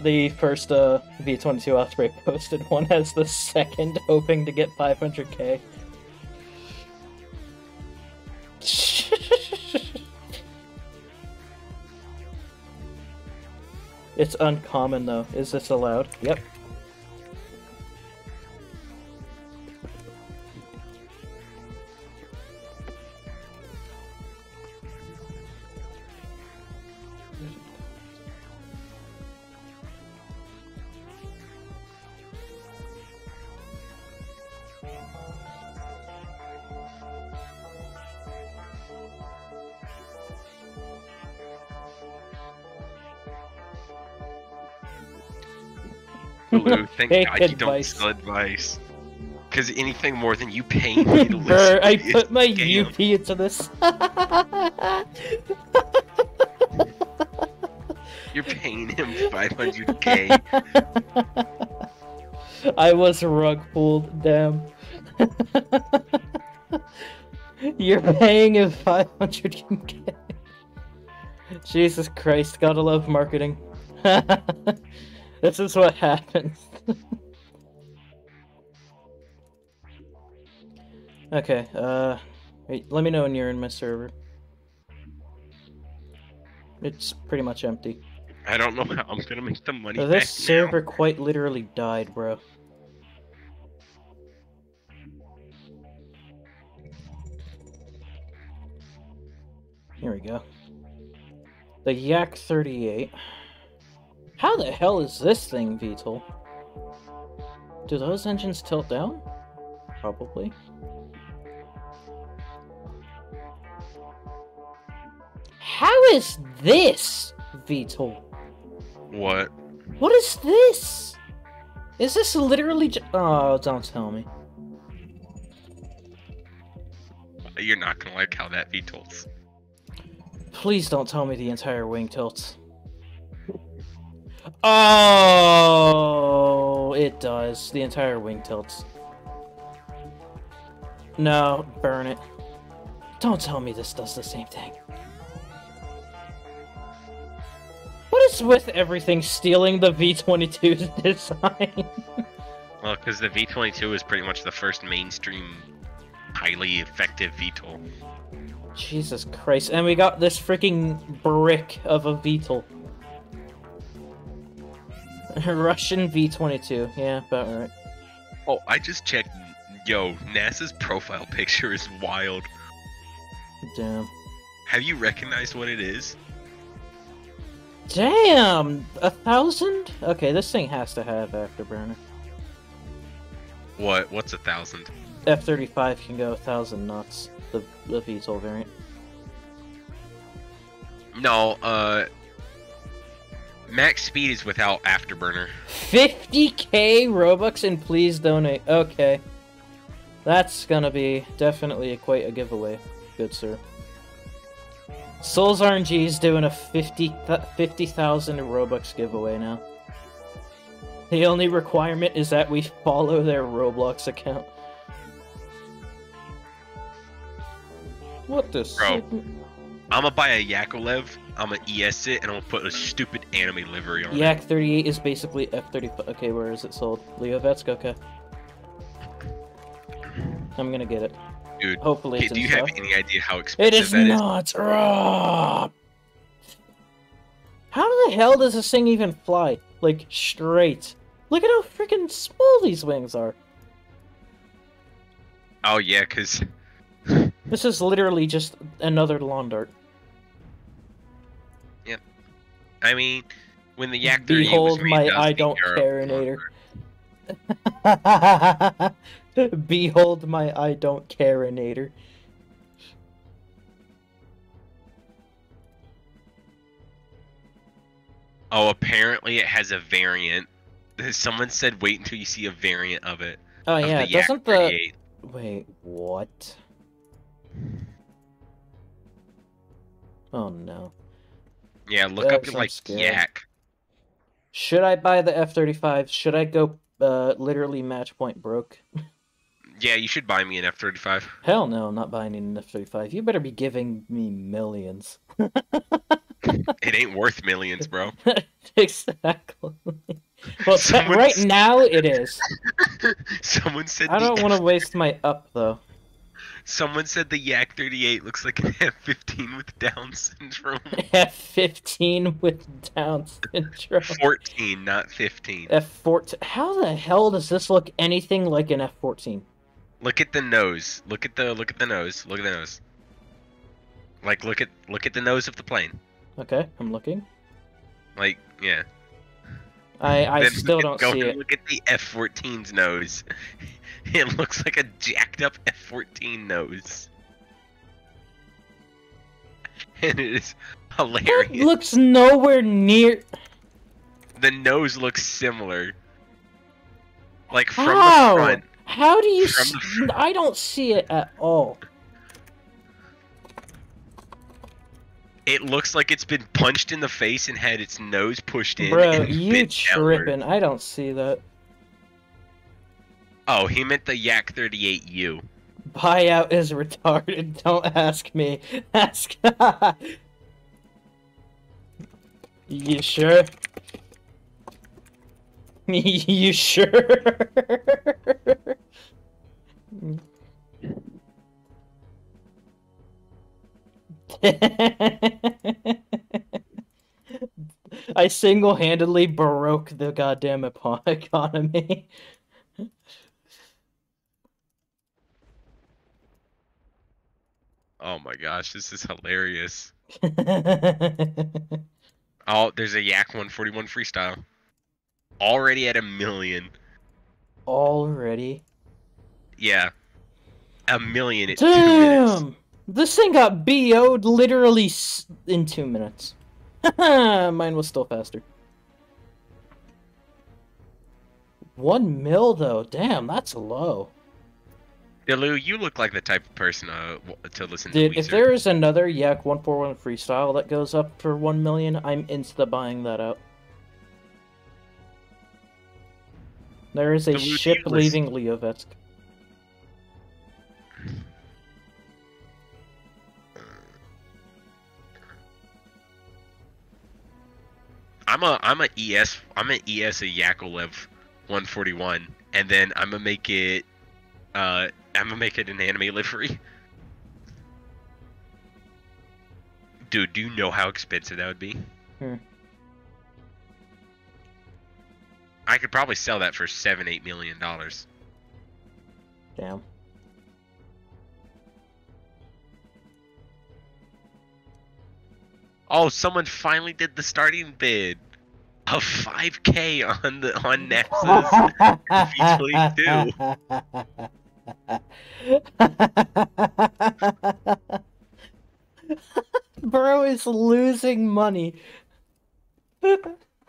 [SPEAKER 2] the, first uh, V22 Osprey posted one as the second, hoping to get 500k. It's uncommon though. Is this allowed? Yep.
[SPEAKER 3] Blue, thank God advice. you don't sell advice. Because anything more than you paying me to Burr, I put my UP into this. You're paying him 500k.
[SPEAKER 2] I was rug pulled, damn. You're paying him 500k. Jesus Christ, gotta love marketing. This is what happens. okay, uh... Wait, let me know when you're in my server. It's pretty much empty.
[SPEAKER 3] I don't know how I'm gonna make the money.
[SPEAKER 2] So this server now. quite literally died, bro. Here we go. The Yak 38. How the hell is this thing, VTOL? Do those engines tilt down? Probably. How is this, VTOL? What? What is this? Is this literally Oh, don't tell me.
[SPEAKER 3] You're not gonna like how that V tilts.
[SPEAKER 2] Please don't tell me the entire wing tilts. Oh, it does. The entire wing tilts. No, burn it. Don't tell me this does the same thing. What is with everything stealing the V-22's design?
[SPEAKER 3] well, because the V-22 is pretty much the first mainstream, highly effective VTOL.
[SPEAKER 2] Jesus Christ. And we got this freaking brick of a VTOL. Russian V-22. Yeah, about right.
[SPEAKER 3] Oh, I just checked. Yo, NASA's profile picture is wild. Damn. Have you recognized what it is?
[SPEAKER 2] Damn! A thousand? Okay, this thing has to have afterburner. What? What's a thousand? F-35 can go a thousand knots. The, the VTOL variant.
[SPEAKER 3] No, uh, Max speed is without afterburner.
[SPEAKER 2] 50k Robux and please donate. Okay. That's gonna be definitely a, quite a giveaway, good sir. Sol's RNG is doing a 50,000 50, Robux giveaway now. The only requirement is that we follow their Roblox account. What the Bro,
[SPEAKER 3] I'm gonna buy a Yakovlev I'm gonna ES it, and I'm gonna put a stupid anime livery on Yak
[SPEAKER 2] it. Yak 38 is basically F35. Okay, where is it sold? Leo Vetsk, okay. I'm gonna get it. Dude, hopefully. do you stuff. have any idea how expensive it is? It is not. How the hell does this thing even fly? Like straight. Look at how freaking small these wings are.
[SPEAKER 3] Oh yeah, cause
[SPEAKER 2] this is literally just another lawn dart.
[SPEAKER 3] I mean, when the Yak 30 Behold was my I don't carinator.
[SPEAKER 2] Behold my I don't carinator.
[SPEAKER 3] Oh, apparently it has a variant. Someone said wait until you see a variant of it. Oh of yeah, the doesn't the
[SPEAKER 2] wait what? Oh no. Yeah, look That's up like scared. yak. Should I buy the F thirty five? Should I go uh, literally match point broke? yeah,
[SPEAKER 3] you should buy me an F thirty five.
[SPEAKER 2] Hell no, I'm not buying an F thirty five. You better be giving me millions.
[SPEAKER 3] it ain't worth millions, bro.
[SPEAKER 4] exactly. Well, Someone... right now it is. Someone said. I don't want to waste
[SPEAKER 3] my up though. Someone said the Yak 38 looks like an F15 with Down
[SPEAKER 2] syndrome. F15 with Down syndrome. 14,
[SPEAKER 3] not 15.
[SPEAKER 2] F14. How the hell does this look anything like an F14?
[SPEAKER 3] Look at the nose. Look at the look at the nose. Look at the nose. Like look at look at the nose of the plane.
[SPEAKER 2] Okay, I'm looking.
[SPEAKER 3] Like yeah. I I then still don't see it. Look at the F14's nose. It looks like a jacked up F-14 nose. And it is hilarious. That
[SPEAKER 2] looks nowhere near...
[SPEAKER 3] The nose looks similar. Like from How? the front.
[SPEAKER 2] How do you see... I don't see it at all.
[SPEAKER 3] It looks like it's been punched in the face and had its nose pushed in. Bro, you
[SPEAKER 2] tripping. I don't see that.
[SPEAKER 3] Oh, he meant the Yak 38U.
[SPEAKER 2] Buyout is retarded. Don't ask me. Ask.
[SPEAKER 4] you sure? you sure?
[SPEAKER 2] I single-handedly broke the goddamn economy.
[SPEAKER 3] Oh my gosh, this is hilarious. oh, there's a Yak 141 freestyle. Already at a million.
[SPEAKER 2] Already?
[SPEAKER 3] Yeah. A million Damn! two
[SPEAKER 2] minutes. This thing got BO'd literally in two minutes. Mine was still faster. One mil though, damn, that's low.
[SPEAKER 3] Delu, you look like the type of person uh, to listen Dude, to. Dude, if there is
[SPEAKER 2] another Yak One Four One freestyle that goes up for one million, I'm the buying that out. There is a ship leaving Leovetsk.
[SPEAKER 3] I'm a I'm a ES I'm an ES a Yakovlev 141, and then I'm gonna make it uh, I'm gonna make it an anime livery. Dude, do you know how expensive that would be? Hmm. I could probably sell that for seven, eight million dollars. Damn. Oh, someone finally did the starting bid of 5k on the on Nexus.
[SPEAKER 2] Bro is losing money.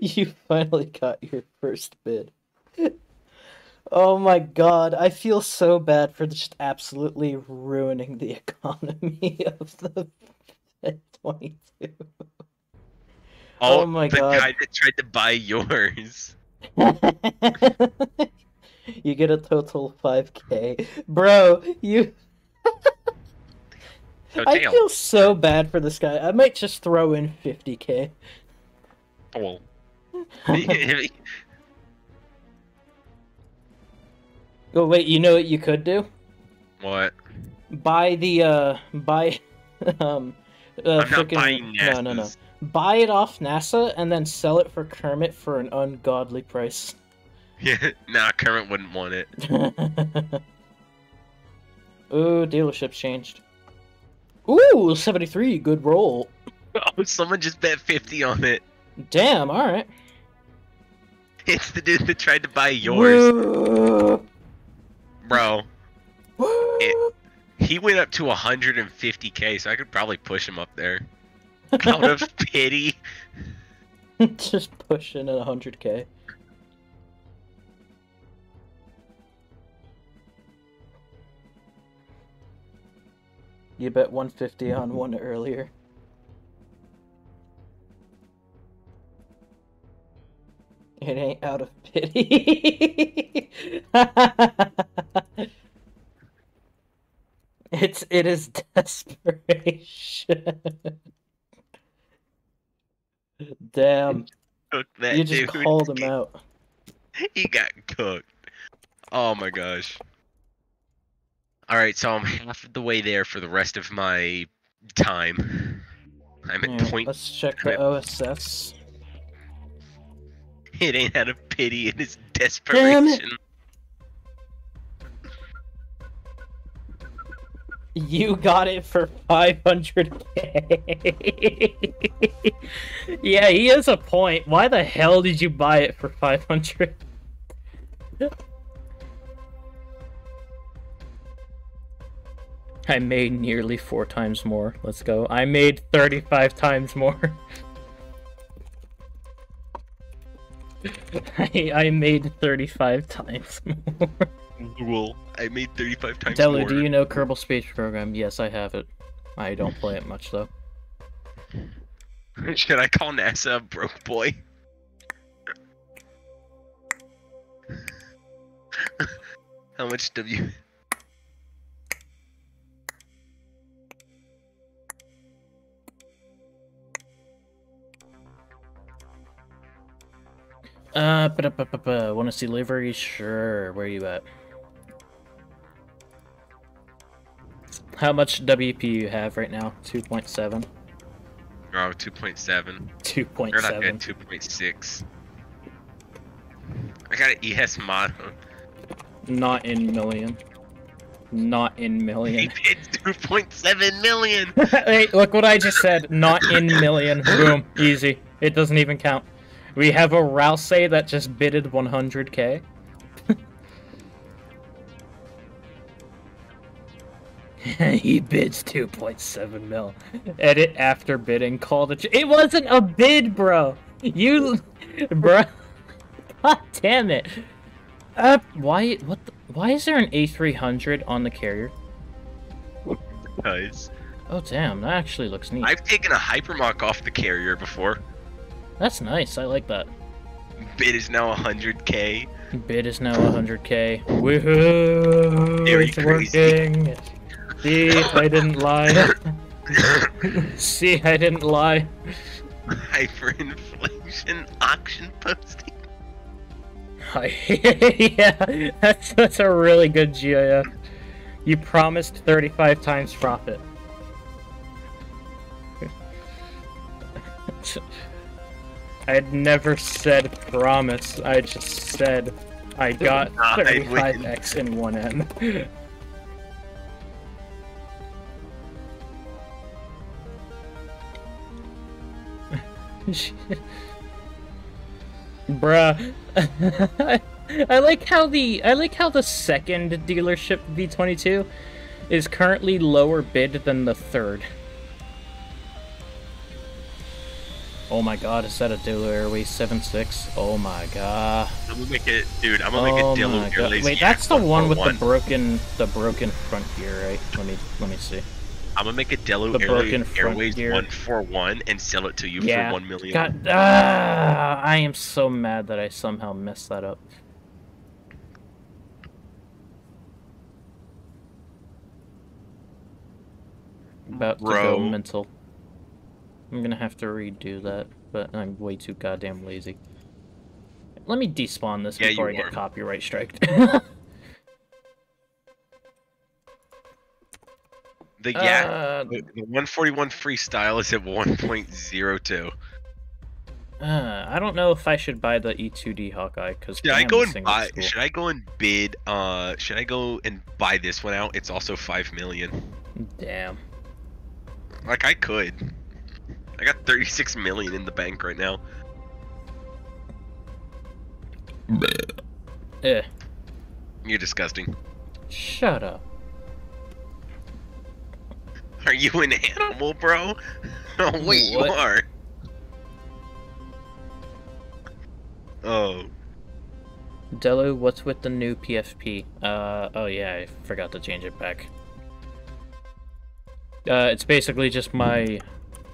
[SPEAKER 2] you finally got your first bid. Oh my god, I feel so bad for just absolutely ruining the economy of the Fed 22.
[SPEAKER 3] Oh, oh my the god. The guy that tried to buy yours.
[SPEAKER 2] You get a total 5k. Bro, you... I feel so bad for this guy. I might just throw in 50k. Oh. oh wait, you know what you could do? What? Buy the uh buy um uh, freaking... No, no, no. Buy it off NASA and then sell it for Kermit for an ungodly price.
[SPEAKER 3] Yeah, nah, current wouldn't want
[SPEAKER 2] it. Ooh, dealership's changed. Ooh, 73, good roll. Oh, someone just bet 50 on it. Damn, alright.
[SPEAKER 3] It's the dude that tried to buy
[SPEAKER 2] yours.
[SPEAKER 3] Bro. It, he went up to 150k, so I could probably push him up there. Out of pity.
[SPEAKER 2] just pushing at 100k. You bet 150 on mm-hmm. one earlier. It ain't out of pity. it's it is
[SPEAKER 4] desperation.
[SPEAKER 2] Damn. you just called him out. He got cooked.
[SPEAKER 3] Oh my gosh. All right, so I'm half of the way there for the rest of my time. I'm at point. Let's
[SPEAKER 2] check the OSS. It ain't out of pity; it is desperation. Damn it. You got it for 500k. yeah, he has a point. Why the hell did you buy it for 500? I made nearly four times more. Let's go. I made 35 times more. I, I made 35 times more. Well, I made 35 times Delu, more. do you know Kerbal Space Program? Yes, I have it. I don't play it much, though.
[SPEAKER 3] Should I call NASA a broke boy? How much W...
[SPEAKER 2] Uh, want to see livery? Sure. Where are you at? How much WP you have right now? 2.7?
[SPEAKER 3] Oh, 2.7. 2.7. not 2.6. I got an ES mod.
[SPEAKER 2] Not in million. Not in million. He 2.7 million! hey, look what I just said. Not in million. Boom. Easy. It doesn't even count. We have a Rousey that just bidded 100k. he bids 2.7 mil. Edit after bidding called it. It wasn't a bid, bro. You, bro. God damn it. Uh, why? What? The, why is there an A300 on the carrier? Nice. Oh damn,
[SPEAKER 3] that actually looks neat. I've taken a hypermock off the carrier before.
[SPEAKER 2] That's nice. I like that. Bid is now 100k. Bid is now 100k. Woohoo! Very it's crazy. working. See, I didn't lie. See, I didn't lie. Hyperinflation
[SPEAKER 3] auction posting.
[SPEAKER 2] yeah, that's that's a really good GIF. You promised 35 times profit. I had never said promise. I just said I got 35x in one end. Bruh. I like how the I like how the second dealership V22 is currently lower bid than the third. Oh my god, is that a Delu Airways 7-6? Oh my god.
[SPEAKER 4] I'm gonna make it, dude, I'm gonna oh make it oh Delu Airways Wait,
[SPEAKER 2] that's the one with the broken, the broken front gear, right? Let me, let me see.
[SPEAKER 3] I'm gonna make a Delu Airways, Airways
[SPEAKER 2] 141 and sell it to you yeah. for 1 million. God, ah, I am so mad that I somehow messed that up. About Bro. to go mental. I'm gonna have to redo that, but I'm way too goddamn lazy. Let me despawn this yeah, before I get copyright striked.
[SPEAKER 4] the uh, yeah, uh,
[SPEAKER 3] the, the 141 freestyle is at 1.02.
[SPEAKER 4] Uh,
[SPEAKER 2] I don't know if I should buy the E2D Hawkeye because should damn, I go and buy? Cool.
[SPEAKER 3] Should I go and bid? Uh, should I go and buy this one out? It's also five million. Damn. Like I could. I got 36 million in the bank right now. Yeah. Eh. You're disgusting.
[SPEAKER 2] Shut up.
[SPEAKER 3] Are you an animal, bro? oh, wait, you are.
[SPEAKER 2] Oh. Delu, what's with the new PFP? Uh, oh yeah, I forgot to change it back. Uh, it's basically just my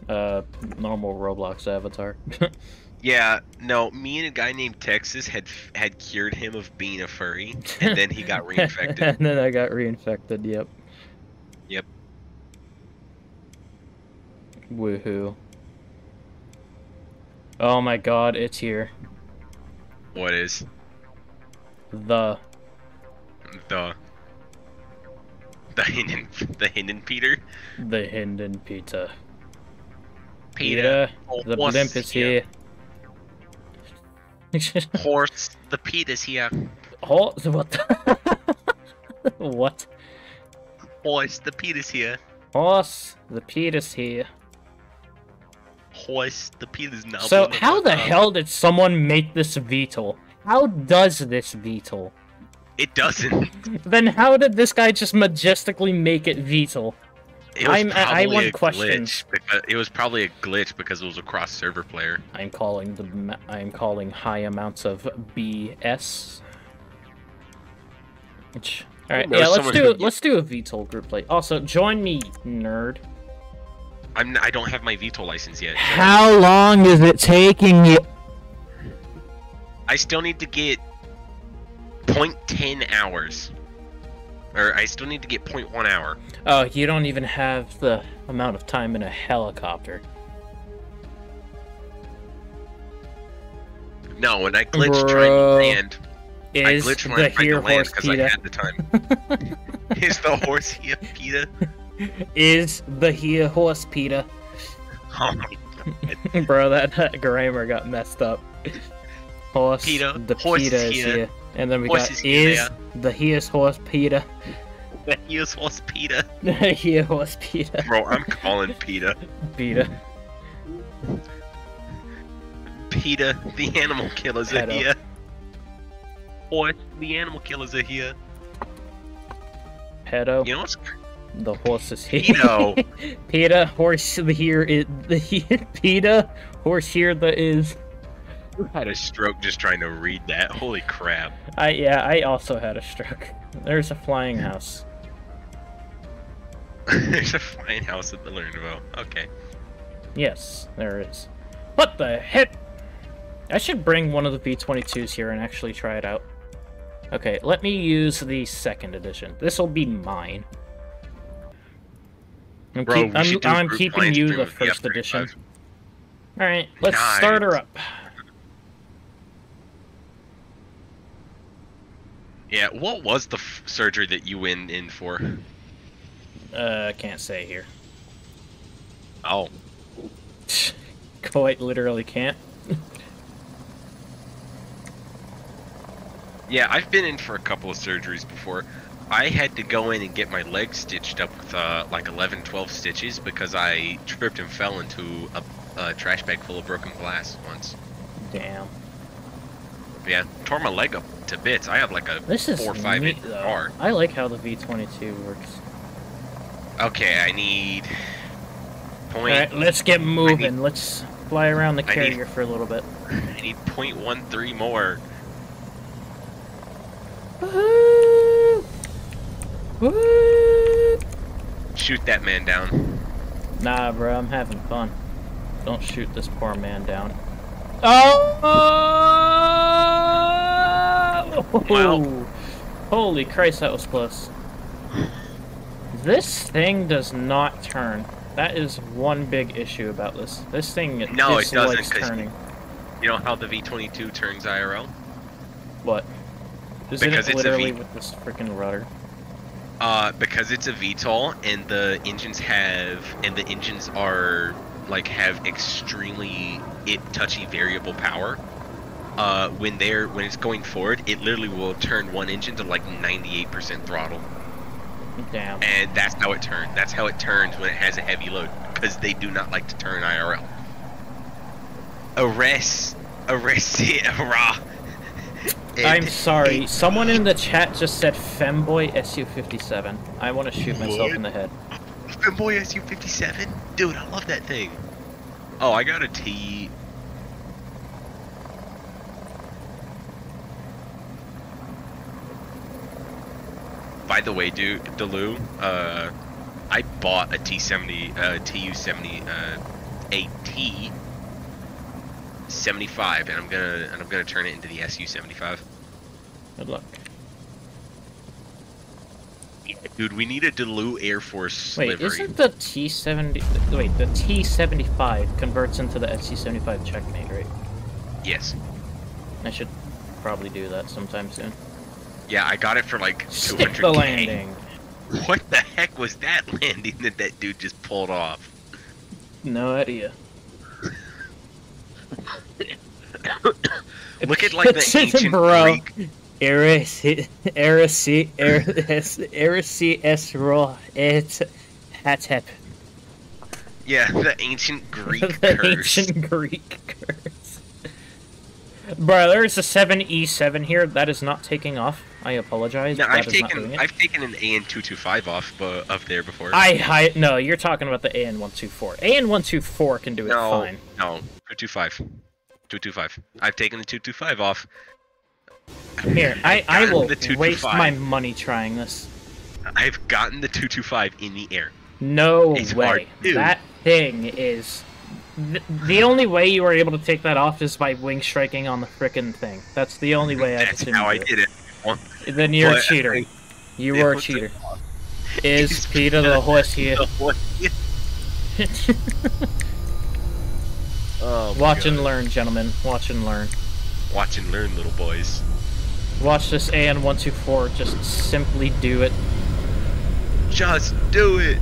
[SPEAKER 2] uh, normal Roblox avatar.
[SPEAKER 3] yeah, no, me and a guy named Texas had had cured him of being a furry, and then he got
[SPEAKER 4] reinfected. and
[SPEAKER 2] then I got reinfected. Yep. Yep. Woohoo! Oh my God, it's here. What is? The.
[SPEAKER 3] The. The Hinden, the Hinden Peter. The
[SPEAKER 2] Hinden Peter. Peter. the blimp is here. here. Horse, the Peter's here. Horse?
[SPEAKER 4] What?
[SPEAKER 2] what? Horse, the Peter's here. Horse, the Peter's here.
[SPEAKER 3] Horse, the Peter's now. So how the hell
[SPEAKER 2] did someone make this VTOL? How does this VTOL? It doesn't. then how did this guy just majestically make it VTOL? I'm, I want questions.
[SPEAKER 3] question. it was probably a glitch because it was a cross server player.
[SPEAKER 2] I'm calling the I'm calling high amounts of BS. Which all right, yeah, let's do who... let's do a VTOL group play. Also, join me, nerd. I'm I don't have my VTOL license yet. So... How long is it taking you?
[SPEAKER 3] I still need to get 0.10 hours. Or I still need to get 0.1 hour.
[SPEAKER 2] Oh, you don't even have the amount of time in a helicopter.
[SPEAKER 3] No, when I glitched Bro, trying to land,
[SPEAKER 2] I glitched when I tried to land because I had the time.
[SPEAKER 3] is the horse here, Peta?
[SPEAKER 2] Is the here horse Peta? Oh Bro, that, that grammar got messed up. Horse, the horse Peta is here. here. And then we got is the here's horse Peter. The here's horse Peter. the here's horse Peter. Bro, I'm
[SPEAKER 3] calling Peter. Peter. Peter, the animal killers are here. Horse, the animal killers are here.
[SPEAKER 2] Pedo. You know what's the horse is here.
[SPEAKER 4] Pedo.
[SPEAKER 2] Peter, horse here is the here. Peter, horse here that is
[SPEAKER 3] had a stroke just trying to read that. Holy crap.
[SPEAKER 2] I yeah, I also had a stroke. There's a flying house. There's
[SPEAKER 3] a flying house at the Lernvo. Okay.
[SPEAKER 2] Yes, there is. What the heck? I should bring one of the V-22s here and actually try it out. Okay, let me use the second edition. This will be mine.
[SPEAKER 4] I'm, Bro, keep, I'm, I'm keeping you the
[SPEAKER 2] first edition. Alright, let's nice. start her up. Yeah, what
[SPEAKER 3] was the surgery that you went in for?
[SPEAKER 2] Uh, I can't say here. Oh. Quite literally can't.
[SPEAKER 3] yeah, I've been in for a couple of surgeries before. I had to go in and get my leg stitched up with uh, like 11, 12 stitches because I tripped and fell into a, a trash bag full of broken glass once. Damn. Yeah, tore my leg up to bits. I have like a this is four or five neat, inch
[SPEAKER 2] bar. I like how the V22 works. Okay, I need point. All right, let's get moving. Need, let's fly around the carrier need, for a little bit.
[SPEAKER 3] I need point one three more.
[SPEAKER 4] Woo
[SPEAKER 3] Shoot that man
[SPEAKER 4] down.
[SPEAKER 2] Nah, bro, I'm having fun. Don't shoot this poor man down.
[SPEAKER 3] Oh!
[SPEAKER 2] wow. Holy Christ, that was close. This thing does not turn. That is one big issue about this. This thing no, it doesn't. Turning.
[SPEAKER 3] You know how the V22 turns IRL? What? Isn't because it literally it's a v-
[SPEAKER 2] with this freaking rudder?
[SPEAKER 3] Uh, because it's a VTOL and the engines have and the engines are like have extremely it touchy variable power uh, when they're when it's going forward, it literally will turn one engine to like 98% throttle. Damn. And that's how it turns. That's how it turns when it has a heavy load because they do not like to turn IRL. Arrest, arrest it,
[SPEAKER 2] I'm sorry. Someone in the chat just said femboy SU57. I want to shoot what? myself in the head. Femboy SU57, dude, I love that thing. Oh, I got a T
[SPEAKER 3] by the way, dude, Delu, uh, I bought a T70, uh, TU70, uh, AT 75, and I'm gonna and I'm gonna turn it into the SU 75. Good luck. dude, we need a Delu Air Force. Wait, livery. isn't
[SPEAKER 2] the T seventy? Wait, the T seventy five converts into the su seventy five checkmate, right? Yes. I should probably do that sometime soon. Yeah, I got it for like
[SPEAKER 3] 200k. the landing. What the heck was that landing that that dude just pulled
[SPEAKER 2] off? No idea.
[SPEAKER 4] Look at like the ancient Bro. Greek.
[SPEAKER 2] Eris, Eris, Eris, Eris, Esro, et Hatep.
[SPEAKER 3] Yeah, the ancient Greek the curse. ancient
[SPEAKER 2] Greek curse. Bro, there is a 7E7 here. That is not taking off. I apologize. No, I've taken
[SPEAKER 3] I've taken an AN two two five off but of there before. I, I no,
[SPEAKER 2] you're talking about the AN one two four. AN one two four can do it no, fine.
[SPEAKER 3] No, 225. five, two two five. I've taken the two two five off. Here, I I will waste my money trying this. I've gotten the two two five in the air.
[SPEAKER 2] No it's
[SPEAKER 3] way. That
[SPEAKER 2] thing is. the only way you were able to take that off is by wing striking on the frickin' thing. That's the only way I. That's how I did it. Then you're but a cheater. You were a cheater. Is Peter the horse here? oh Watch God. and learn, gentlemen. Watch and learn. Watch and learn, little boys. Watch this AN124. Just simply do it. Just do it!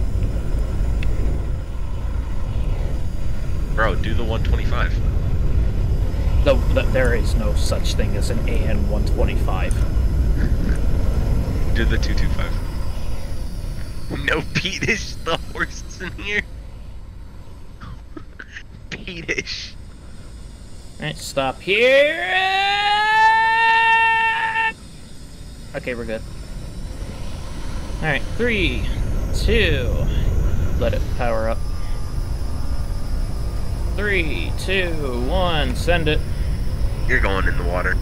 [SPEAKER 3] Bro, do the 125.
[SPEAKER 2] No, there is no such thing as an AN125. Did the 225. No, Petish. the horse is in here. Petish. Alright, stop here. Okay, we're good. Alright, three, two, let it power up. Three, two, one, send it. You're going in the water.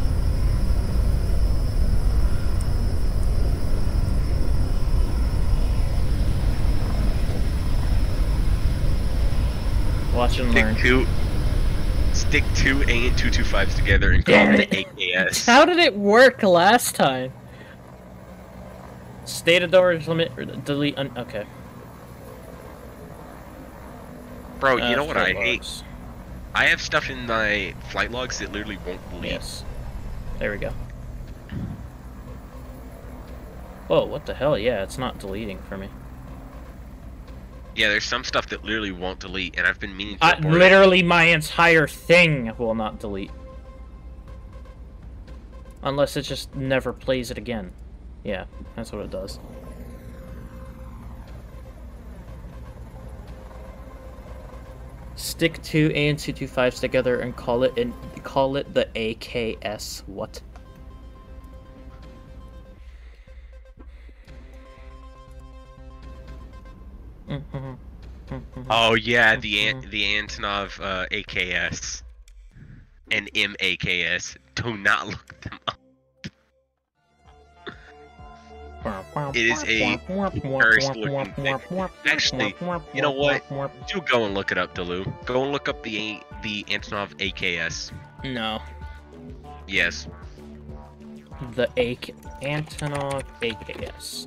[SPEAKER 3] Watch and stick learn. Two, stick two A and two two fives together and call it AKS.
[SPEAKER 2] How did it work last time? State of storage limit. Delete. okay.
[SPEAKER 3] Bro, you uh, know what I logs. hate? I have stuff in my flight logs that
[SPEAKER 2] literally won't leave. Yes. There we go. Whoa, what the hell? Yeah, it's not deleting for me. Yeah, there's some stuff that literally won't delete, and I've been meaning to. Uh, literally, it. my entire thing will not delete. Unless it just never plays it again. Yeah, that's what it does. Stick two A and two two fives together and call it and call it the AKS. What?
[SPEAKER 4] Mm-hmm.
[SPEAKER 3] Oh yeah, the An mm-hmm. the Antonov uh, AKS and MAKS. Do not look them up.
[SPEAKER 4] It is a looking thing. Actually, you know what?
[SPEAKER 3] Do go and look it up, Delu. Go and look up the the Antonov AKS. No. Yes.
[SPEAKER 2] The A Antonov AKS.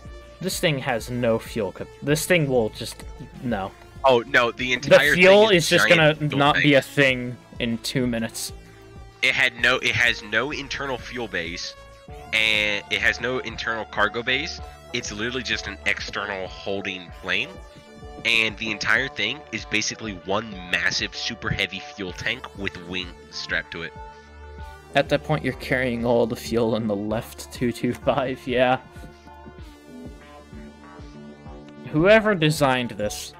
[SPEAKER 2] This thing has no fuel. This thing will just no. Oh
[SPEAKER 3] no! The entire the fuel is, is just gonna not base. be a
[SPEAKER 2] thing in two minutes.
[SPEAKER 3] It had no. It has no internal fuel base, and it has no internal cargo base. It's literally just an external holding plane, and the entire thing is basically one massive super heavy fuel tank with wings strapped to it.
[SPEAKER 2] At that point, you're carrying all the fuel in the left 225, yeah whoever designed this,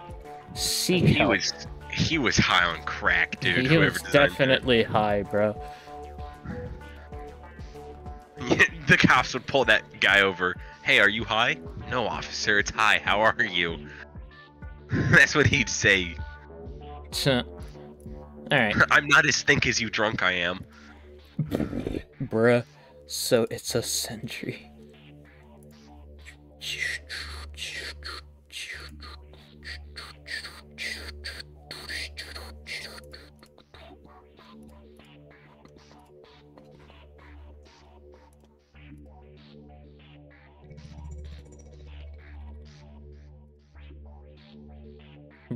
[SPEAKER 2] seek he help. Was,
[SPEAKER 3] he was high on crack, dude. He was
[SPEAKER 2] definitely it. high, bro.
[SPEAKER 3] the cops would pull that guy over. Hey, are you high? No, officer, it's high. How are you? That's what he'd say.
[SPEAKER 2] All right. I'm not as think as you drunk I am. Bruh. So it's a sentry.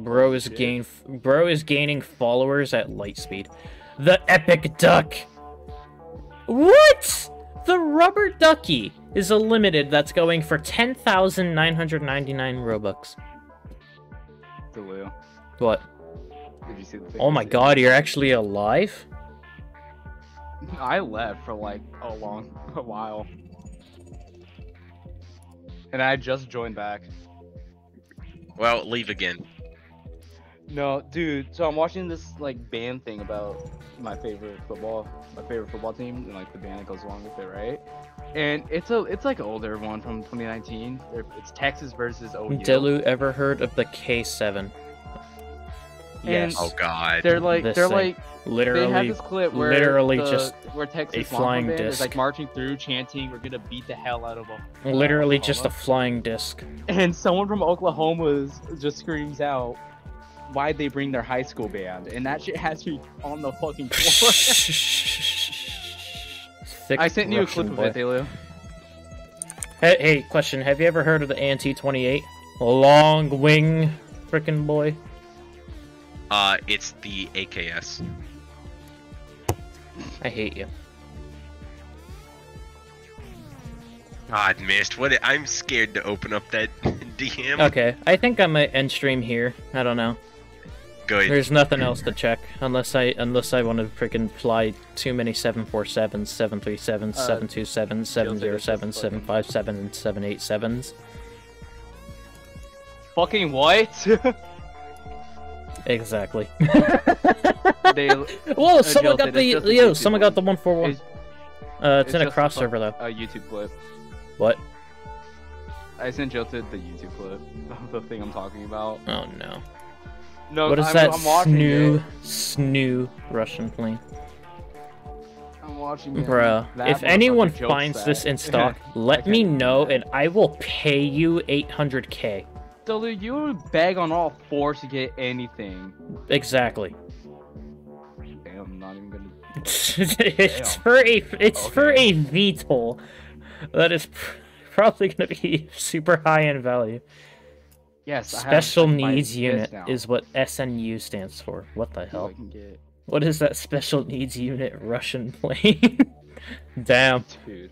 [SPEAKER 2] Bro oh, is gain bro is gaining followers at light speed. The epic duck. What? The rubber ducky is a limited that's going for 10,999 Robux. Deluxe. What?
[SPEAKER 4] oh my god,
[SPEAKER 2] you're actually alive?
[SPEAKER 1] I left for like a long, a while.
[SPEAKER 3] And I just joined back. Well, leave again.
[SPEAKER 1] No, dude. So I'm watching this like band thing about my favorite football, my favorite football team, and like the band that goes along with it, right? And it's a, it's like an older one from 2019. It's Texas versus OU. Delu
[SPEAKER 2] ever heard of the K7? Yes. And oh God. They're like, this they're thing. like, literally. They had this clip where literally the,
[SPEAKER 1] just where Texas a flying band disc. is like marching through, chanting, "We're gonna beat the hell out of them." Literally,
[SPEAKER 2] Oklahoma. just a flying disc.
[SPEAKER 1] And someone from Oklahoma just screams out, why they bring their high school band, and that shit has me on the fucking floor.
[SPEAKER 2] I sent you a clip boy. of it, Delu. Hey, hey, question: Have you ever heard of the Anti Twenty Eight? Long wing, frickin' boy.
[SPEAKER 3] Uh, it's the AKS. I hate you. God, missed. What? I'm scared to open up that DM. Okay,
[SPEAKER 2] I think I might end stream here. I don't know. Good. There's nothing else to check unless I unless I want to freaking fly too many 747s, 737s, uh, 727s, 707s, 757s, and 787s. Fucking what? exactly. Whoa, someone got the yo, someone got the 141. It's, uh it's, it's in a crossover though.
[SPEAKER 1] A YouTube clip. What? I sent Jilted the YouTube clip of the thing I'm talking about. Oh no. No, what is I'm, that I'm snoo,
[SPEAKER 2] snoo Russian plane?
[SPEAKER 1] I'm watching it. Bro, if anyone finds that. this in stock,
[SPEAKER 2] let me know and I will pay you 800k.
[SPEAKER 1] So, dude, you beg on all fours to get
[SPEAKER 2] anything. Exactly. Damn, I'm not even gonna. it's Damn. for a it's okay. for a VTOL that is pr probably gonna be super high in value. Yes. Special needs unit is what SNU stands for. What the hell? What is that special needs unit Russian plane? Damn. Dude.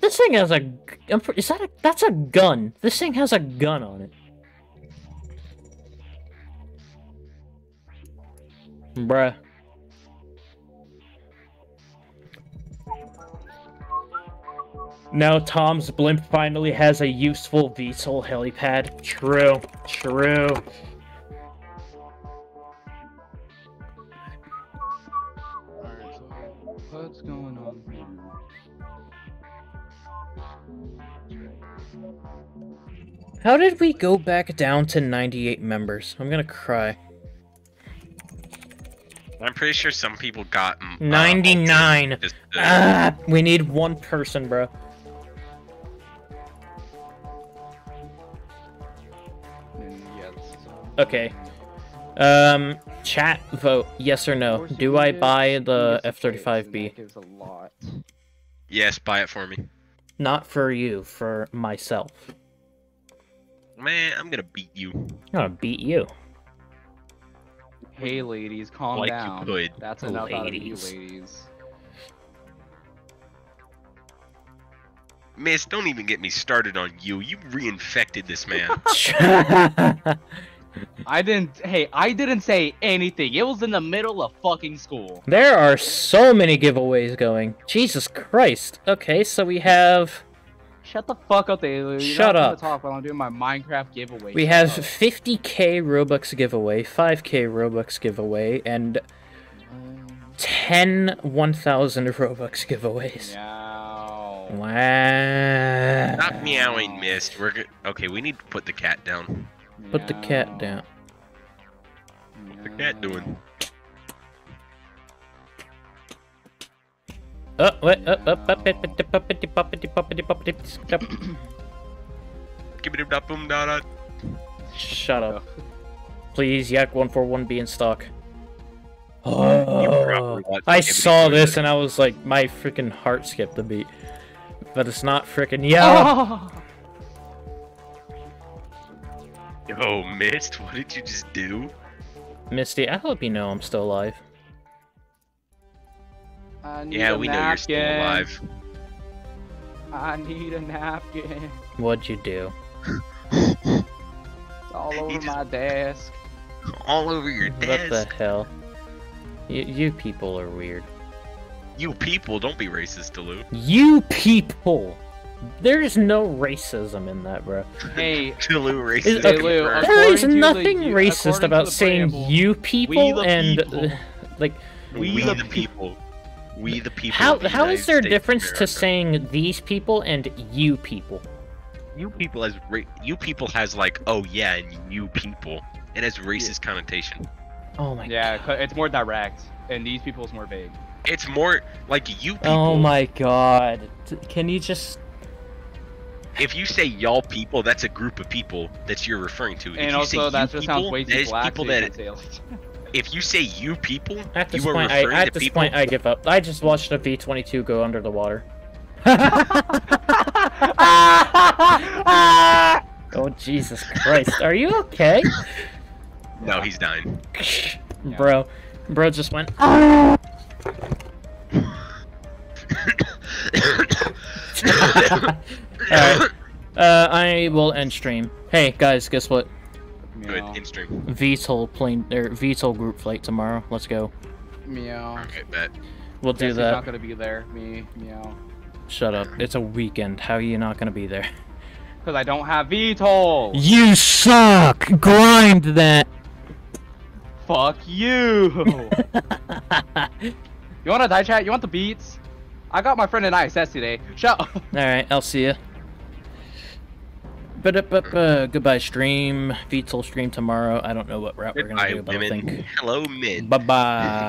[SPEAKER 2] This thing has a. Is that a? That's a gun. This thing has a gun on it. Bruh. Now Tom's blimp finally has a useful VTOL helipad. True,
[SPEAKER 4] true. what's going on
[SPEAKER 2] How did we go back down to 98 members? I'm gonna cry. I'm
[SPEAKER 3] pretty sure some people got...
[SPEAKER 2] 99! Mm, uh, ah, we need one person, bro. Okay. Um, chat vote yes or no. Do I buy the F-35B? Yes, buy it for me. Not for you, for myself.
[SPEAKER 3] Man, I'm gonna beat you.
[SPEAKER 2] I'm gonna beat you.
[SPEAKER 3] Hey, ladies, calm like down. you could. That's enough ladies. out of you, ladies. Miss, don't even get me started on you. You reinfected this man.
[SPEAKER 2] I didn't. Hey, I didn't say anything. It was in the middle of fucking school. There are so many giveaways going. Jesus Christ. Okay, so we have.
[SPEAKER 1] Shut the fuck up, Taylor. You're Shut up. Talk while I'm doing my Minecraft giveaway. We have
[SPEAKER 2] 50k Robux giveaway, 5k Robux giveaway, and 10 1,000 Robux giveaways. Meow. Wow. Not
[SPEAKER 3] meowing, missed. We're good. Okay, we need to put the cat down.
[SPEAKER 2] Put the cat down. What's the cat doing? Oh, wait, up, uh, up, uh, up, puppety, puppety, puppety, puppety, puppety, stop. Shut up. Please, Yak 141 be in stock. Oh, I saw this and I was like, my freaking heart skipped a beat. But it's not freaking. Yeah! Oh. Oh, Mist, what did you just do? Misty, I hope you know I'm still alive.
[SPEAKER 4] Yeah, we napkin. know you're still alive.
[SPEAKER 1] I need a napkin.
[SPEAKER 2] What'd you do? it's
[SPEAKER 1] all over just... my desk. All over your what desk? What
[SPEAKER 2] the hell? You, you
[SPEAKER 3] people are weird. You people, don't be racist, Delu.
[SPEAKER 2] You people! There is no racism in that, bro.
[SPEAKER 3] Hey, Tulu racist. Okay, Lou, there is nothing the, racist about saying
[SPEAKER 2] you people and uh, people. like we, we the people. We the people. How the there a difference to saying these people and you people?
[SPEAKER 3] You people has you people has like oh yeah and you people. It has racist yeah. connotation. Oh my. Yeah, god. it's more direct, and these people is more vague. It's more like you oh people. Oh
[SPEAKER 2] my god! Can you just
[SPEAKER 3] if you say y'all people, that's a group of people that you're referring to. If and also, that just people, sounds way too black. People that, if you say you people, at this you point, I, at this people? point, I
[SPEAKER 2] give up. I just watched a V-22 go under the water. oh Jesus Christ! Are you okay? No, he's dying. bro, bro just went. Alright. Uh, I will end stream. Hey, guys, guess what?
[SPEAKER 1] Good, end stream.
[SPEAKER 2] VTOL plane, or VTOL group flight tomorrow. Let's go.
[SPEAKER 1] Meow. Alright, bet. We'll do that. not gonna be there. Me, meow.
[SPEAKER 2] Shut up. It's a weekend. How are you not gonna be there?
[SPEAKER 1] Because I don't have VTOL!
[SPEAKER 2] You suck! Grind that!
[SPEAKER 1] Fuck you! you wanna die chat? You want the beats? I got my friend in ISS today. Shut up! Alright,
[SPEAKER 2] I'll see ya but up up uh, goodbye stream. Feats will stream tomorrow. I don't know what route goodbye, we're gonna do, but women. I think.
[SPEAKER 3] Hello, men. Bye bye.